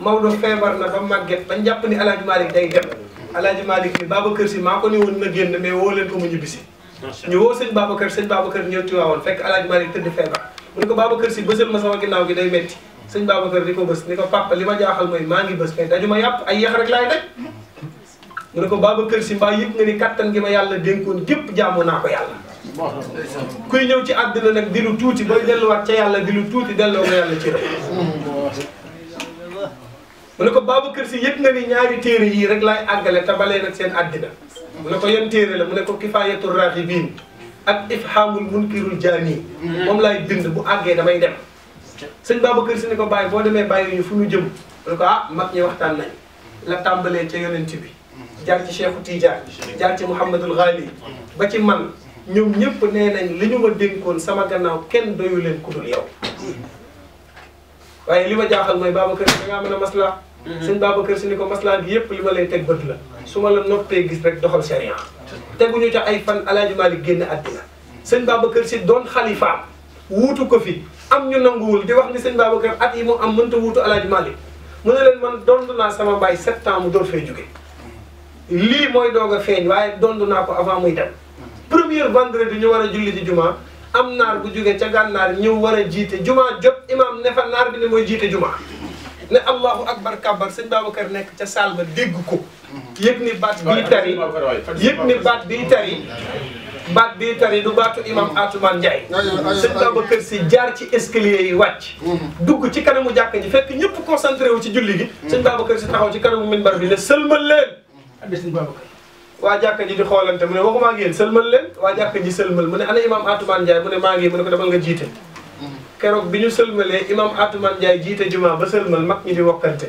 S2: Maodo feebar na ba màgget ba jàpp ni El Hadj Malick day dem El Hadj Malick ni Babacar Sy maa ko ne woon na génn mais woo leen ko mu ñibbisi ñu woo sëñ Babacar sëñ Babacar ñëw Tiwaawoon fekk El Hadj Malick tëdd feebar mu ne ko Babacar Sy bësal ma sama ginnaaw gi day metti sëñ Babacar di ko bës ni ko papa li ma jaaxal mooy maa ngi bës mais daju ma yàpp ay yax rek laay daj mu ne ko Babacar Si mbaa yëg nga ni kattan gi ma yàlla dénkoon gépp jaamu naa ko yàlla kuy ñëw ci àddina nag di lu tuuti booy delluwaat ca yàlla di lu tuuti delloo nga yàlla ci rek mu ne ko Babacar Si yëg nga ni ñaari téere yii rek laay àggale te balee nag seen àddina mu ne ko yan téere la mu ne ko Kifaayatul Raaxibiin ak Ifhaamul Munkirul Jaani moom laay bind bu àggee damay dem sëñ Babacar Si ni ko bàyyi boo demee bàyyi ñu fu ñu jëm mu ne ko ah mag ñi waxtaan nañ la tàmbalee ca yonent bi jaar ci Cheikhu Tidiane jaar ci Mouhamadul Ghali ba ci man ñoom ñëpp nee nañ li ñu ma dénkoon sama gannaaw kenn doyu leen ku dul yow waaye li ma jaaxal mooy Babacar Si da ngaa mën a maslaa mhm. sëñ Babacar Si ni ko maslaa bi yëpp li ma lay teg bët la su ma la noppee gis rek doxal sariya teguñu ca ay fan Alaaji Maalik génn àddina sëñ Babacar Si doon xalifaam wuutu ko fi am ñu nanguwul di wax ni sëñ Babacar at yi mu am mënta wuutu Alaaji Malick mu ne leen man dond naa sama baay sept ans mu door fee jóge lii mooy doog a feeñ waaye dond naa ko avant muy dem première vendredi ñu war a julli ci jumaa am naar bu jóge ca gànnaar ñëw war a jiite jumaa jot imaam ne fa naar bi ne mooy jiite jumaa ne allahu akbar kabbar sëñ Babacar nekk ca saal ba dégg ko yëg ni baat bii tari yëg ni baat bii tari baat bii tari du baatu imam Atoumane Ndiaye sëñ Babacar Sy jaar ci escalier yi wàcc mm-hmm. dugg ci kanamu jàkk ji fekk ñëpp concentré wu ci julli gi mm-hmm. sëñ Babacar Sy taxaw ci kanamu minbar bi ne sëlmal leen addi sëñ Babacar waa jàkk ji di xoolante mu ne waxumaa ngi yéen sëlmal leen waa jàkk ji sëlmal mu ne ana imam Atoumane Ndiaye mu ne maa ngi mu ne ko demal nga jiite mm-hmm. keroog bi ñu sëlmalee imam Atoumane Ndiaye jiite jumaa ba sëlmal mag ñi di wokkante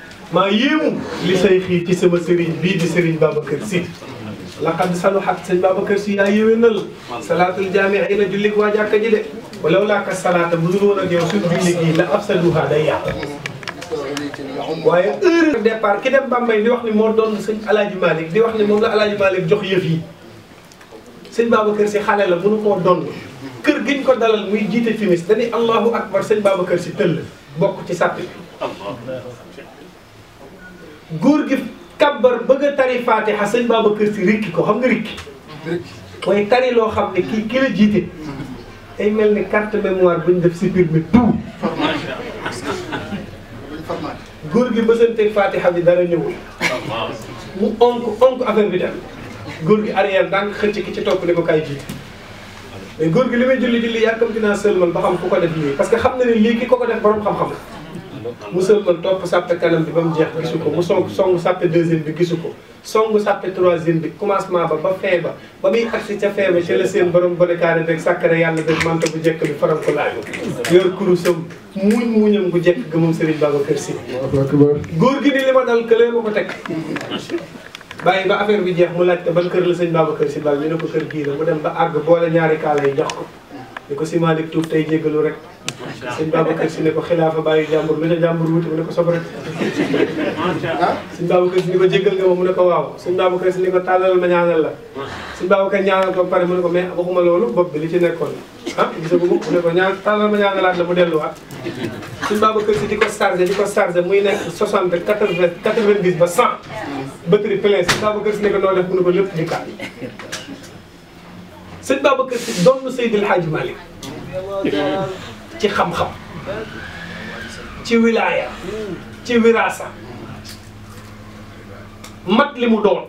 S2: maa yéemu li say xii ci sama sëriñ bii di sëriñ Babacar Sy laqad saluhat sëñ Babacar Sy yaa yéwénal salaatul jaamia ina jullig waa jàkka ji de walaw laa ka salaata bu dul woon ak yow suñ julli gii la afsaduha day yàqu waaye heure départ ki dem Bambey di wax ni moo doon sëñ Alaaji Malick di wax ni moom la Alaaji Malick jox yëf yi sëñ Babacar Sy xale la mënu koo doon kër giñ ko dalal muy jiite timis dañuy allahu akbar sëñ Babacar Sy tëll bokk ci sàpp bi góor gi kabbar bëgg a tari fatiha sëñ Babacar si rikki ko xam nga rikki mooy tari loo xam ne kii ki la jiite day mel ni carte mémoire bu ñu def si biir mi tout góor gi bësanteeg fatiha bi dara ñëwul mu onk onk affaire bi dem góor gi arrière ndànk xëcc ki ci topp ne ko kaay jiite mais góor gi li may julli julli yàkkamti naa sëlmal ba xam ku ko def lii parce que xam na ne lii ki ko ko def borom xam-xam mu sëlmal topp sàppe kanam bi ba mu jeex gisu ko mu song song sàppe deuxième bi gisu ko song sàppe troisième bi commencement ba ba fin ba ba muy agsi ca fin ba ca la seen borom bonekaane rek sàkkare yàlla def manta bu jekk bi faram ko laayu yor kurusam muuñ muuñam bu jekk gëmam Serigne Babacar Sy góor gi ni li ma dal këlee ma ko teg bàyyi ba affaire bi jeex mu laajte ban kër la sëñ Babacar Sy Baal ñu ne ko kër gii la mu dem ba àgg boole ñaari kaala yi jox ko ni ko si Malick tuub tey jéggalu rek sëñ Babacar Sy ne ko xilaafa bàyyi jàmbur lu ca jàmbur wuti mu ne ko sob rek ah sëñ Babacar Sy ni ko jéggal nga ma mu ne ko waaw sëñ Babacar Sy ni ko tàllal ma ñaanal la sëñ Babacar ñaanal ko pare mu ne ko mais waxuma loolu bopp bi li ci nekkoon ah gisa bu mu ne ko ñaar tàllal ma ñaar laaj la mu delluwaat suñ baaba kër si di ko chargé di ko chargé muy nekk 60 80 90 ba 100 batterie plein suñ baaba kër si ne ko noo def mu ne ko lépp di kaat sëñ baaba kër si doon Seydil Hadji Malick ci xam-xam ci wilaaya ci wiraasa mat li mu doon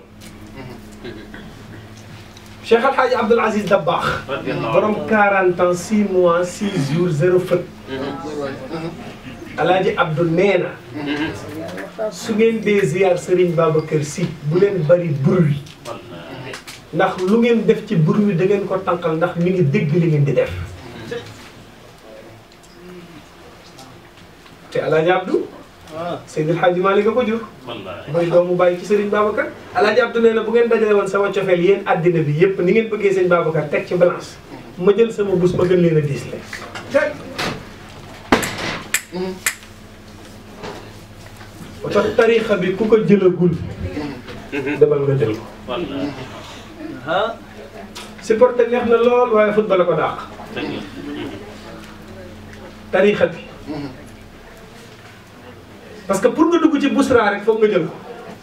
S2: Cheikh Al Hadj Abdoul Aziz Dabakh. borom 40 ans 6 mois 6 jours 0 fët. Alaaji Abdou nee na. su ngeen dee ziar Serigne Babacar Sy bu leen bari bruit. ndax lu ngeen def ci bruit da ngeen ko tànqal ndax mi ngi dégg li ngeen di def. te Alaaji Abdu ah. Seydil Hadji Malick a ko jur mooy doomu bàyyi ci Serigne Babacar Alaaji Abdu nee na bu ngeen dajale woon sama cofeel yéen àddina bi yëpp ni ngeen bëggee Serigne Babacar teg ci balance ma jël sama bus ma gën leen a diis leen ba tax tarixa bi ku ko jëlagul demal nga jël ko ah supporté neex na lool waaye football la ko dàq tarixa bi parce que pour nga dugg ci busra rek foog nga jël ko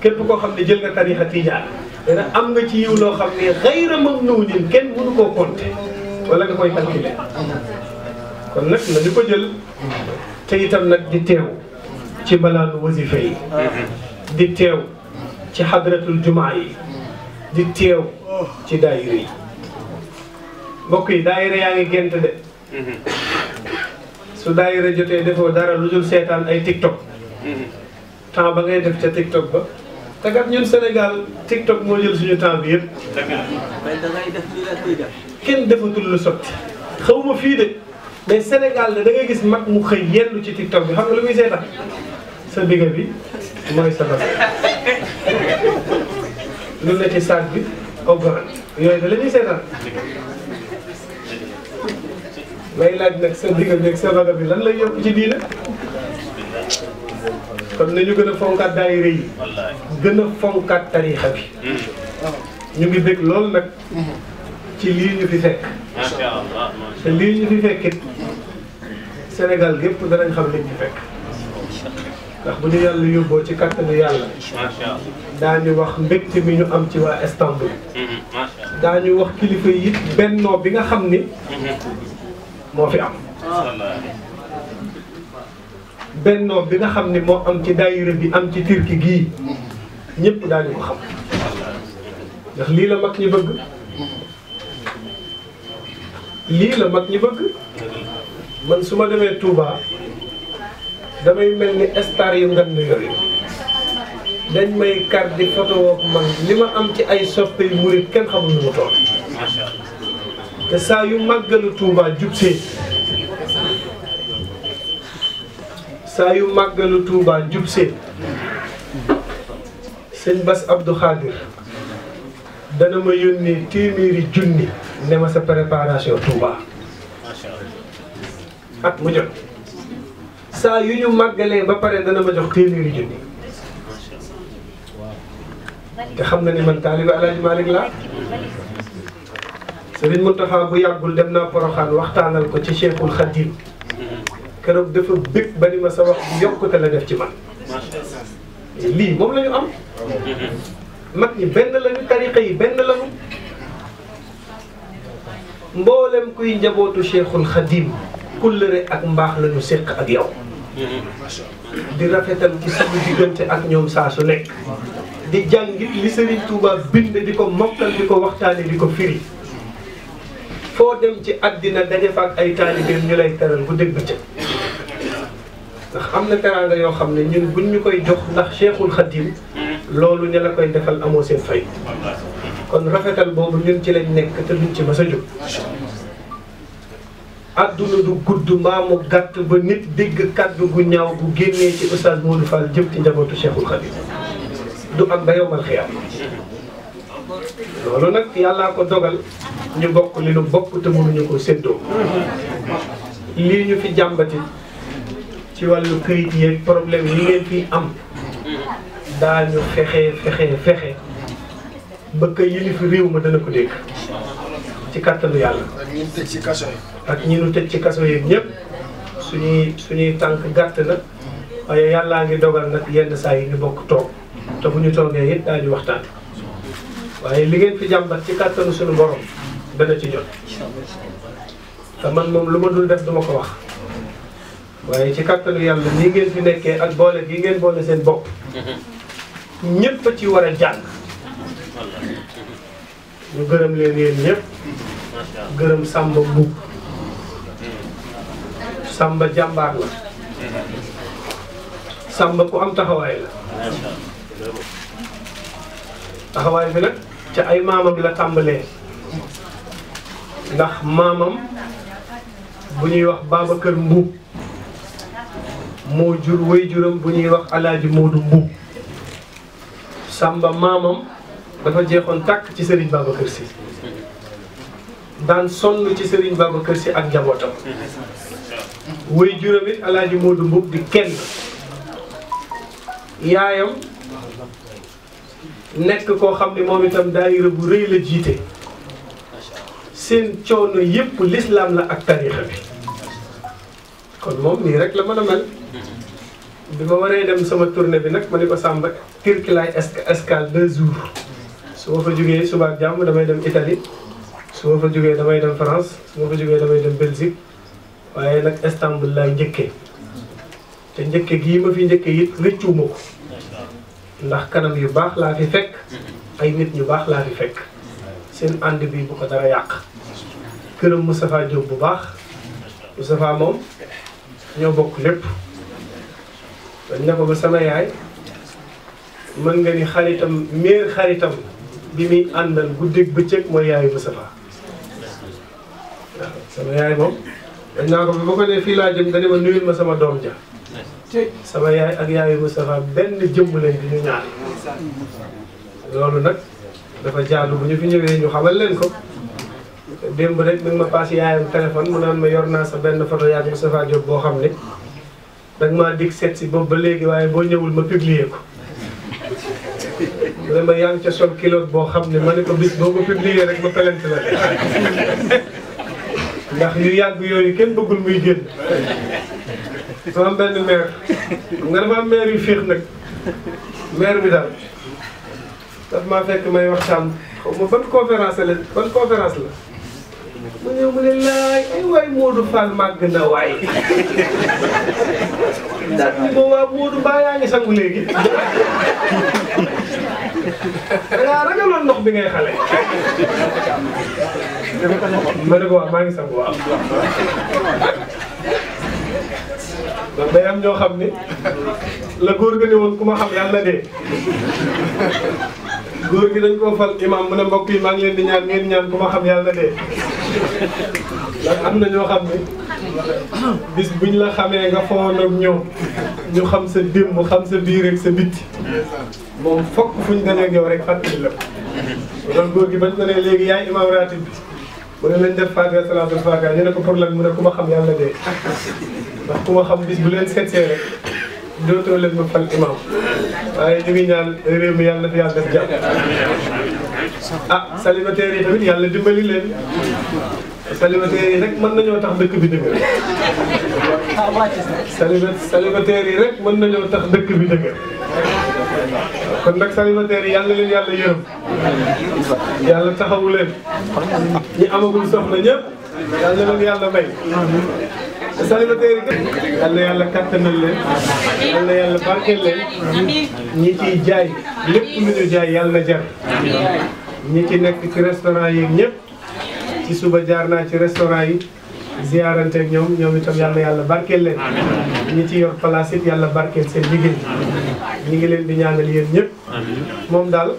S2: képp koo xam ne jël nga tarixa tijaan dana am nga ci yiw loo xam ne xayra mam nuw nin kenn mënu koo compté wala nga koy calculé kon nag na ñu ko jël te itam nag di teew ci mbalaanu wasifa yi di teew ci xadratul jumaa yi di teew ci daayira yi mbokk yi daayira yaa ngi gent de su daayira jotee defoo dara lu dul seetaan ay tiktok temps ba ngay def ca TikTok ba te kat ñun Sénégal TikTok moo jël suñu temps bi yëpp. kenn defatul lu sotti xaw ma fii de mais Sénégal de da ngay gis mag mu xëy yendu ci TikTok bi xam nga lu muy seetaan sa digga bi mooy sa bas lu ne ci saag bi au grand yooyu da la ñuy seetaan lay laaj nag sa diggante ak sa rajo bi lan lay yokk ci diina kon nañu gën a fonkaat daayira yi gën a fonkaat tariixa bi ñu ngi dégg loolu nag ci lii ñu fi fekk te lii ñu fi fekkit Sénégal gépp danañ xam liñ fi fekk ndax bu ñu yàlla yóbboo ci kattanu yàlla daañu wax mbégte mi ñu am ci waa Istanbul daañu wax kilifa yi it bennoo bi nga xam ni moo fi am bennoo bi nga xam ni moo am ci daayira bi am ci Turquie gii ñëpp daañu ko xam ndax lii la mag ñi bëgg lii la mag ñi bëgg man su ma demee Touba damay mel ni star yu ngand yooyu dañ may kar di photo wook man li ma am ci ay soppe yu murit kenn xamul nu mu toll te saa yu màggalu Touba jub see saa yu màggalu Touba jub see sëñ Bass Abdou Khadir dana ma yónnee téeméeri junni ne ma sa préparation Touba at mu jot saa yu ñu màggalee ba pare dana ma jox téeméeri junni te xam na ni man taaliba Alaaji Malick laa Sëriñ Mountakha bu yàggul dem naa Poroxaan waxtaanal ko ci Cheikhul Khadim keroog dafa bëgg ba ni ma sa wax bi yokkute la def ci man lii moom la ñu am mag ñi benn lañu tariqa yi benn lañu mboolem kuy njabootu Cheikhul Khadim kullëre ak mbaax lañu séq ak yow di rafetal ci suñu diggante ak ñoom saa su nekk di jàngit li Serigne Touba bind di ko mokkal di ko waxtaane di ko firi foo dem ci àddina daje fa ak ay taalibeem ñu lay teral bu dégg ca ndax am na teraanga yoo xam ne ñun buñ ñu koy jox ndax Cheikhul Khadim loolu ña la koy defal amoo seen fay kon rafetal boobu ñun ci lañ nekk te duñ ci mës a jóg adduna du gudd mbaa mu gàtt ba nit dégg kàddu gu ñaaw bu génnee ci Oustaz Modou Fall jëm ci njabootu Cheikhul Khadim du am ba yowmal xiyaam loolu nag yàllaa ko dogal ñu bokk li nu bokk te mënuñu ko séddoo lii ñu fi jàmbati ci wàllu këyit yeeg problème yi ngeen fi am daañu fexe fexe fexe ba ka yilif réew ma dana ko dégg ci kàttanu yàlla.
S6: ak ñi ñu tëj ci kaso yi.
S2: ak ñi ñu tëj ci kaso yi ñëpp suñuy suñuy tànk gàtt na waaye yàllaa ngi dogal nag yenn saa yi ñu bokk toog te bu ñu toogee it daañu waxtaan waaye li ngeen fi jàmbat ci kàttanu suñu borom dana ci jot. te man moom lu ma dul def duma ko wax waaye ci kàttanu yàlla nii ngeen fi nekkee ak boole gi ngeen boole seen bopp ñëpp a ci war a jàng ñu gërëm leen yéen ñëpp gërëm Samba Mbuub Samba jàmbaar la Samba ku am taxawaay la taxawaay bi nag ca ay maamam la tàmbalee ndax maamam bu ñuy wax Babacar Mbuub moo jur way juram bu ñuy wax Alaaji Moodu Mbuub Samba maamam dafa jeexoon tàkk ci Serigne Babacar Sy daan sonn ci Serigne Babacar Sy ak njabootam way juram it Alaaji Moodu Mbuub di kenn yaayam nekk koo xam ne moom itam daayira bu rëy la jiite seen coono yépp lislaam la ak tariixa bi kon moom nii rek la mën a mel bi ma waree dem sama tournée bi nag ma ne ko Samba Turquie laay escale deux jours su ma fa jógee suba ak jàmm damay dem Italie su ma fa jógee damay dem France su ma fa jógee damay dem Belgique waaye nag Istanbul laay njëkkee te njëkke gii ma fi njëkke it rëccuwuma ko ndax kanam yu baax laa fi fekk ay nit ñu baax laa fi fekk seen ànd bi bu ko dara yàq këram Moustapha Diop bu baax Moustapha moom ñoo bokk lépp dañ ne ko ba sama yaay mën nga ni xaritam meer xaritam bi muy àndal guddeeg bëccëg mooy yaayu Moustapha sama yaay moom dañ naa ko ba ko ne fii laa jëm nga ne ma nuyul ma sama doom ja sama yaay ak yaayu Moustapha benn jëmm lañ di ñu ñaar loolu nag dafa jaadu bu ñu fi ñëwee ñu xamal leen ko démb rek mi ngi ma paas yaayam téléphone mu naan ma yor naa sa benn photo yaag Moustapha Diop boo xam ne dag maa dig seet si boobu ba léegi waaye boo ñëwul ma publier ko ne ma yaa ngi ca sol kilote boo xam ne ma ne ko bis boo ko publier rek ma pelent la ndax yu yàgg yooyu kenn bëggul muy génn sama benn maire xam nga dafa am maire yu féex nag maire bi daal daf maa fekk may waxtaan xaw ma ban conférence la ban conférence la mu ñëw mu ne laay ay waay Modou Fall màgg na waay ndax ni ko waa Modou baa yaa ngi sangu léegi dangaa ragaloon ndox bi ngay xale ma ne ko wax maa ngi sangu waaw donc day am ñoo xam ni la góor ga ne woon ku ma xam yàlla dee góor gi dañ koo fal imam mu ne mbokk yi maa ngi leen di ñaan ngeen ñaan ku ma xam yàlla dee ndax am na ñoo xam ne bis buñ la xamee nga foonoog ñoom ñu xam sa démb xam sa biir ak sa bitti moom fokk fuñ dajeeg yow rek fàttali la loolu góor gi bañ ko ne léegi yaay imam ratib bi mu ne lañ def Faatiha salaatul Faatiha ñu ne ko pour lan mu ne ku ma xam yàlla dee ndax ku ma xam bis bu leen seetsee rek dootoo leen ma fal imam waaye ñu ngi ñaan réew mi yàlla na fi yàlla def jàmm ah célibataire yi tamit yàlla dimbali leen célibataire yi rek mën nañoo tax dëkk bi dëgër céliba célibataire yi rek mën nañoo tax dëkk bi dëgër kon nag célibataire yi yàlla leen yàlla yërëm yàlla taxawu leen ñi amagul soxna ñëpp yàlla na leen yàlla may célibataire yi yàlla yàlla kattanal leen yàlla yàlla barkeel leen ñi ciy jaay lépp lu ñu jaay yàlla na jar ñi ci nekk ci restaurant yi ñëpp ci suba jaar naa ci restaurant yi ziyaaranteeg ñoom ñoom itam yàlla yàlla barkeel leen ñi ci yor place it yàlla barkeel seen liggéey ñi ngi leen di ñaanal yéen ñëpp moom daal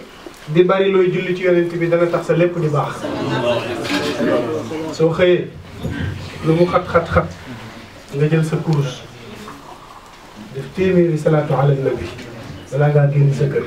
S2: di bari looy julli ci yonent bi dana tax sa lépp di baax soo xëyee lu mu xat xat xat nga jël sa kurus def téeméeri salaatu ala nabi balaa ngaa génn sa kër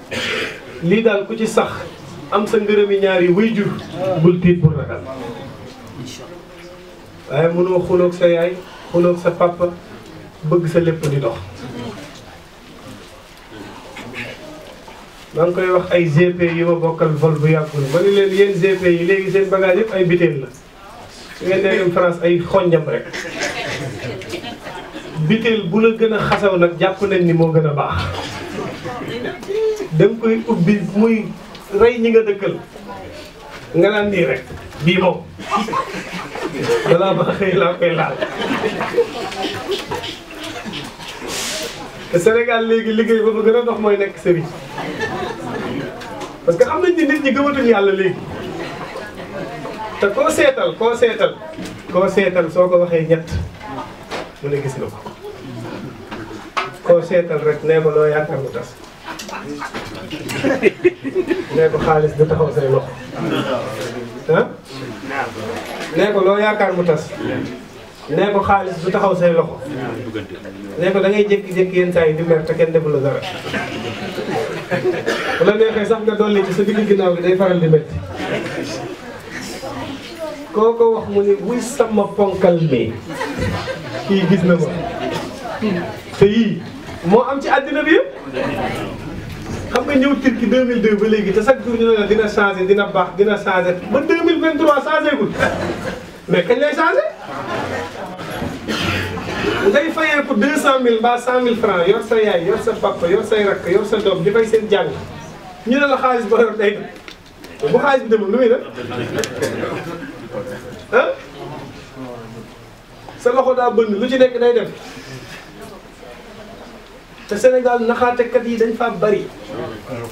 S2: lii daal ku ci sax am sa ngërëmi ñaari wuy jur bul tiit bul ragal waaye mënoo xuloog sa yaay xuloog sa papa bëgg sa lépp di dox maa ngi koy wax ay GP yi ma bokkal vol bu yàggul ma ne leen yéen GP yi léegi seen bagage yëpp ay biteel la su ngeen dee dem France ay xonjam rek biteel bu la gën a xasaw nag jàpp nañ ni moo gën a baax da nga koy ubbi muy rey ñi nga dëkkal nga naan nii rek bii moom balaa ba xëy laa koy laal te Sénégal léegi liggéey ba fa gën a dox mooy nekk sëriñ parce que xam nañ ni nit ñi gëmatuñ yàlla léegi te koo seetal koo seetal koo seetal soo ko waxee ñett mu ne gis nga ko koo seetal rek nee ko loo yaakaar mu tas nee ko xaalis du taxaw say loxo ah nee ko loo yaakaar mu tas nee ko xaalis du taxaw say loxo nee ko da ngay jékki-jékki yenn saa yi di mer te kenn defu la dara bu la neexee sax nga dolli ci sa digg ginnaaw bi day faral di métti koo ko wax mu ni wuy sama ponkal mi kii gis na ma te yii moo am ci àddina bi yëpp xam nga ñëw Turquie 2002 ba léegi te chaque jour ñu ne la dina changé dina baax dina changé ba 2023 changé gul mais kañ lay changé ngay fayee ko deux cent mille mbaa cent mille francs yor sa yaay yor sa papa yor say rakk yor sa doom di fay seen jàng ñu ne la xaalis ba yor day dem bu xaalis bi demul lu muy def ah sa loxo daa bënn lu ci nekk day dem te Sénégal naxaatekat yi dañ faa bari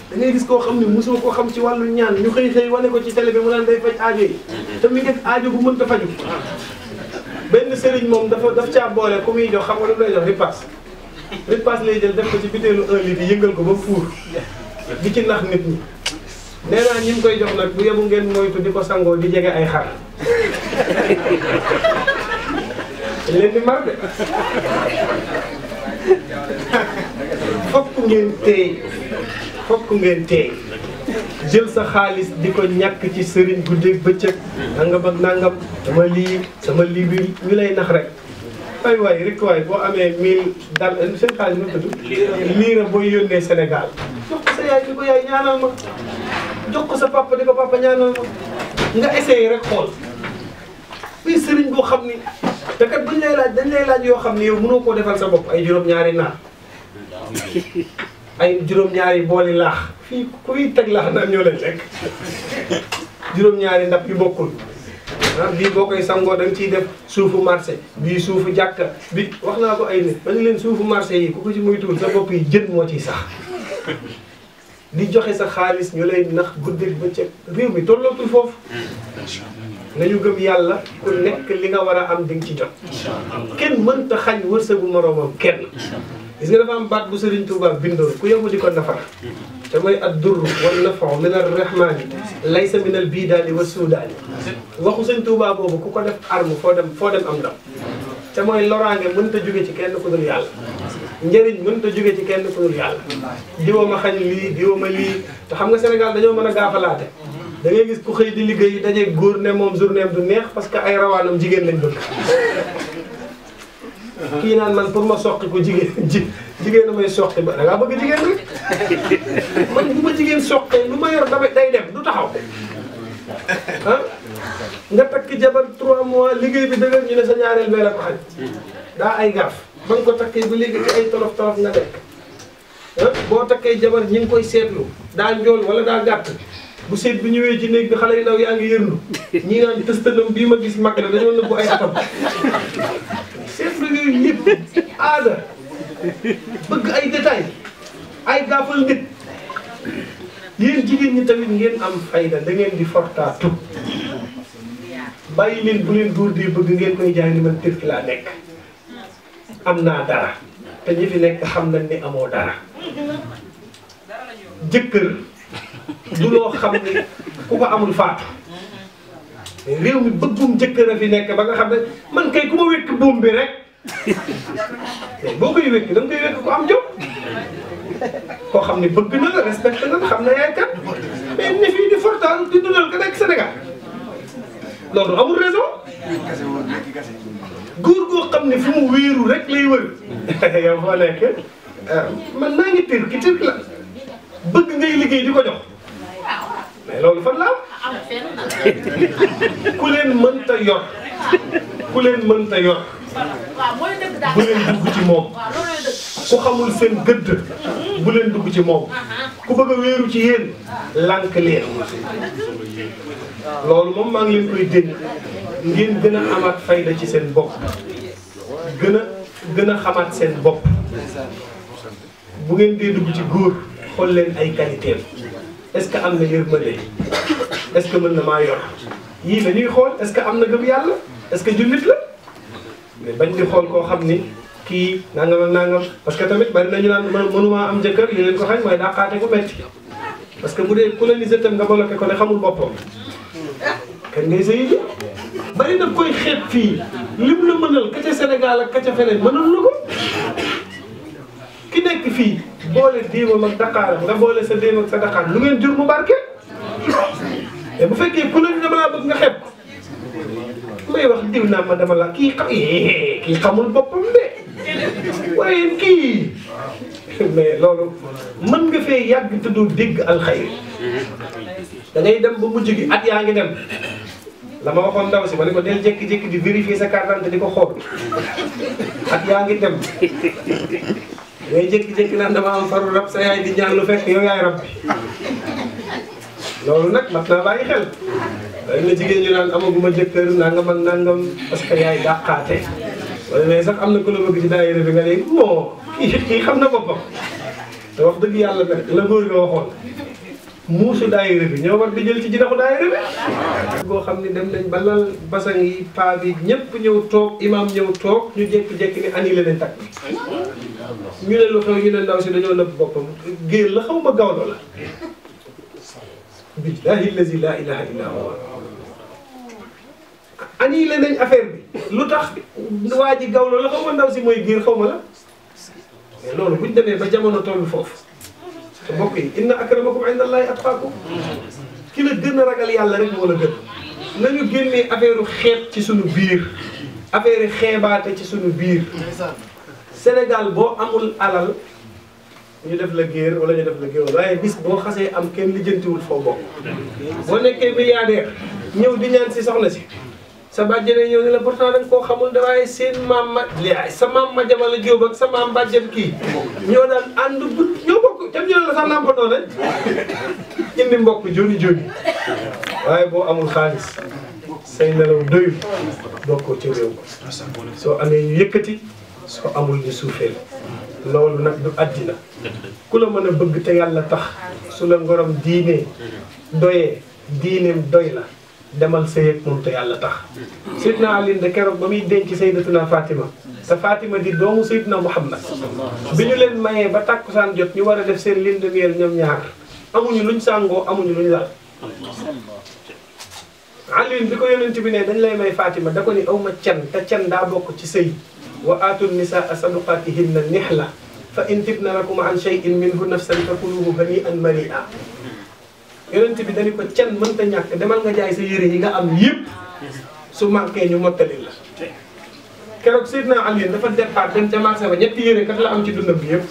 S2: da ngay gis koo xam ne mosoo koo xam ci wàllu ñaan ñu xëy xëy wane ko ci télé bi mu naan day faj aajo yi te muy def aajo bu mënta faju benn sëriñ moom dafa daf caa boole ku muy jox xam nga lu lay jox ripaas ripaas lay jël def ko ci bitéelu 1 litre yëngal ko ba fuur di ci nax nit ñi nee naa ñi mu koy jox nag bu yebu ngeen moytu di ko sangoo di jege ay xar leen di mar de fokk ngeen teey fokk ngeen teey jël sa xaalis di ko ñàkk ci sëriñ guddeeg bëccëg nangam ak nangam sama lii sama lii bi ñu lay nax rek ay waay rek waay boo amee mille dal seen xaalis nu mu tudd. liira booy yónnee Sénégal. jox ko sa yaay di ko yaay ñaanal ma. jox ko sa papa di ko papa ñaanal ma. nga essayé rek xool. fii sëriñ boo xam ni. te kat buñ lay laaj dañ lay laaj yoo xam ni yow mënoo koo defal sa bopp ay juróom-ñaari naar. ay juróom-ñaari booli laax fii kuy teg laax naan ñoo leen lekk juróom-ñaari ndab yu bokkul ah bii boo koy sangoo da nga ciy def suufu marché bii suufu jàkka bi wax naa ko ay nit ma ne leen suufu marché yi ku ko ci muy tuul sa bopp yi jën moo ciy sax di joxe sa xaalis ñu lay nax guddeeg bëccëg réew mi tollootul foofu nañu gëm yàlla ku nekk li nga war a am di nga ci jot kenn mënta xañ wërsëgu moroomam kenn gis nga dafa am baat bu Sëriñ Tuubaa bindoon ku yóbbu di ko nafar te mooy ad durru wal nafu min ar rahmaani laysa min al biidaani wa suudaani waxu Sëriñ Tuubaa boobu ku ko def arme foo dem foo dem am ndam te mooy loraange mënut a jóge ci kenn ku dul yàlla njëriñ mënut a jóge ci kenn ku dul yàlla diwa ma xañ lii diwa ma lii te xam nga Sénégal dañoo mën a gaafalaate da ngay gis ku xëy di liggéey daje góor ne moom journée du neex parce que ay rawaanam jigéen lañ bëgg kii naan man pour ma soqi ko jigéen ji jigéen a may soqi ba da ngaa bëgg jigéen rek man bu ma jigéen soqee lu ma yor damay day dem du taxaw ah nga takk jabar 3 mois liggéey bi dëgër ñu ne sa ñaareel bee la ko xaj daa ay gaaf ba nga ko takkee ba léegi ci ay tolof tolof nga nekk ah, boo takkee jabar ñi ngi koy seetlu daa njool wala daa gàtt bu seet bi ñëwee ci néeg bi xale yu ndaw yaa ngi yërlu ñi naan tëstanam bii ma gis mag la dañoo nëbbu ay atam seetlu yooyu yëpp aada bëgg ay détails ay gaafal nit yéen jigéen ñi tamit ngeen am fayda da ngeen di fortaatu bàyyi leen bu leen góor dee bëgg ngeen koy jaay ni man Turquie laa nekk am naa dara te ñi fi nekk xam nañ ni amoo dara jëkkër du loo xam ni ku ko amul faatu réew mi bëggum jëkkër a fi nekk ba nga xam ne man kay ku ma wekk buum bi rek boo koy wékk da nga koy wékk ku am jom koo xam ne bëgg na la respecté na la xam na yaay kat mais ne fii di fortaal di dundal ka nekk Sénégal loolu amul raison góor goo xam ne fu mu wéeru rek lay wër yow foo nekk man naa ngi tër ki tër la bëgg ngay liggéey di ko jox mais loolu fan la ku leen mënta yor ku leen mënta yor bu leen dugg ci moom ku xamul seen gëdd bu leen dugg ci moom ku bëgg a wéeru ci yéen lànk leen loolu moom maa ngi leen koy dénk ngeen gën a amaat fayda ci seen bopp gën a gën a xamaat seen bopp bu ngeen dee dugg ci góor xool leen ay qualité est-ce que am na yërmande est-ce que mën na maa yor yii la ñuy xool est-ce que am na gëm yàlla est-ce que jullit la mais bañ di xool koo xam ni kii nangam ak nangam parce que tamit bari nañu naan mënumaa am jëkkër li leen ko xañ mooy dàqaate ku metti parce que bu dee ku la ni sëtam nga bloqué ko ne xamul boppam kan ngay sëyi ji bari na koy xeeb fii lim la mënal ka ca Sénégal ak ka ca feneen mënal lu ko ki nekk fii boole diimam ak Dakaram nga boole sa diim ak sa Dakar lu ngeen jur mu barke te bu fekkee ku la ni dama laa bëgg nga xeeb may wax diw naa ma dama la kii xam eh, kii xamul boppam de waaye kii mais loolu mën nga fee yàgg te doo dégg alxayr da ngay dem ba mujj gi at yaa ngi dem la ma waxoon ndaw si ma ne ko del jékki-jékki di vérifier sa carte d'identité di ko xool at yaa ngi dem ngay jékki-jékki naan dama am faru rab sa yaay di ñaan lu fekk yow yaay rab bi loolu nag mat naa bàyyi xel dañ na jigéen ñi naan amaguma jëkkër nangam ak nangam parce que yaay dàqaate wala mais sax am na ku la bëgg ci daayira bi nga ne moo kii kii xam na boppam te wax dëgg yàlla nag la góor nga waxoon muusu daayira bi ñoo war di jël ci jinaxu daayira bi boo xam ne dem nañ ba lal basang yi paa bi ñëpp ñëw toog imam ñëw toog ñu jékki-jékki ni annulé leen takk ñu ne lu xew ñu ne ndaw si dañoo nëbb boppam géer la xaw ma gawlo la billahi lazi la ilaha illa huwa annulé nañ affaire bi lu tax waa ji gaw la la xaw ma ndaw si mooy giir xaw ma la mais loolu buñ demee ba jamono tollu foofu te mbokk yi inna akramakum inda allahi atqaakum ki la gën a ragal yàlla rek moo la gën nañu génnee affaire xeet ci suñu biir affaire xeebaate ci suñu biir Sénégal boo amul alal ñu def la géer wala ñu def la géer waaye bis boo xasee am kenn lijjantiwul foo bokk boo nekkee milliardaire ñëw di ñaan si soxna si sa bàjjene ñëw ne la pourtant dañ koo xamul da waaye seen maam ma liaay sa maam ma jamal a jóob ak sa maam bàjjen kii ñoo daan ànd bu ñoo bokk tam ñoo la sax nàmpatoo nañ indi mbokk joni joni waaye boo amul xaalis say nelaw doyul bokkoo ci réew soo amee ñu yëkkati soo amul ñu suufeel loolu nag du àddina ku la mën a bëgg te yàlla tax su la ngorom diinee doyee diineem doy la demal sëy ak moom te yàlla tax Seydina Ali de keroog ba muy denc Seydatuna Fatima te Fatima di doomu Seydina Muhammad bi ñu leen mayee ba tàkkusaan jot ñu war a def seen lune de miel ñoom ñaar amuñu luñ sàngoo amuñu luñ lal Alioune bi ko yonent bi ne dañ lay may Fatima da ko ni aw ma can te can daa bokk ci sëy wa aatu nisaa saduqaatihinna nihla fa in tibna lakum an shay'in minhu nafsan fakuluhu hani'an mari'a yonent bi dañu ko can mënta ñàkk demal nga jaay sa yére yi nga am yëpp su manqué ñu mottali la keroog Seydina Alioune dafa départ dem ca marché ba ñetti yére kat la am ci dundam bi yëpp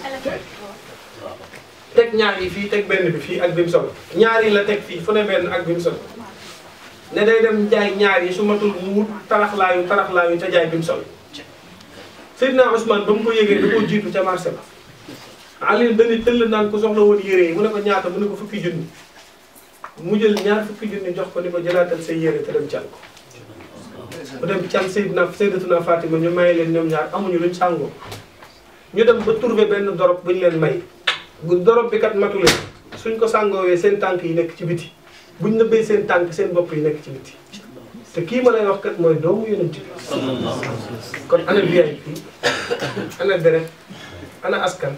S2: teg ñaar yi fii teg benn bi fii ak bi mu sol ñaar yi la teg fii fu ne benn ak bi mu sol ne day dem jaay ñaar yi su matul mu wut taraxlaayu taraxlaayu te jaay bi mu sol Seydina Ousmane ba mu ko yëgee da koo jiitu ca marché ba Alioune dañuy tëll naan ko soxla woon yére yi mu ne ko ñaata mu ne ko fukki junni mu jël ñaar fukki junni jox ko ni ko jëlaatal say yére te dem cal ko mu dem cal Seydina Seydatuna Fatima ñu may leen ñoom ñaar amuñu luñ sàngoo ñu dem ba trouvé benn dorop bu ñu leen may bu dorop bi kat matu leen suñ ko sàngoowee seen tànk yi nekk ci biti buñ nëbbee seen tànk seen bopp yi nekk ci biti te kii ma lay wax kat mooy doomu yonent bi kon ana VIP ana deret ana askan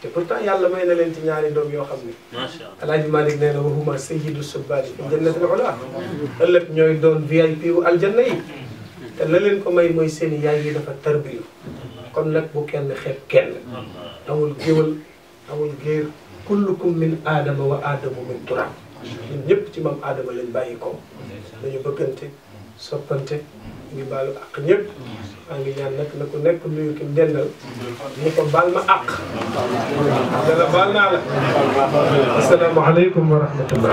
S2: te pourtant yàlla may na leen ci ñaari doom yoo xam ne macha allah alaaji Malick nee na waxuma sayyidu subbaani fi jannatil ula ëllëg ñooy doon VIP wu aljanna yi te la leen ko may mooy seen yaay yi dafa tarbiyu kon nag bu kenn xeeb kenn amul géwal amul géer kullukum min aadama wa aadamu min turab ñun ñëpp ci maam aadama lañ bàyyi ko nañu bëggante soppante ngi baalu àq ñëpp maa ngi ñaan nag na ku nekk nuyu ki dendal ñu ko baal ma àq dala baal naa la asalaamaaleykum wa rahmatullah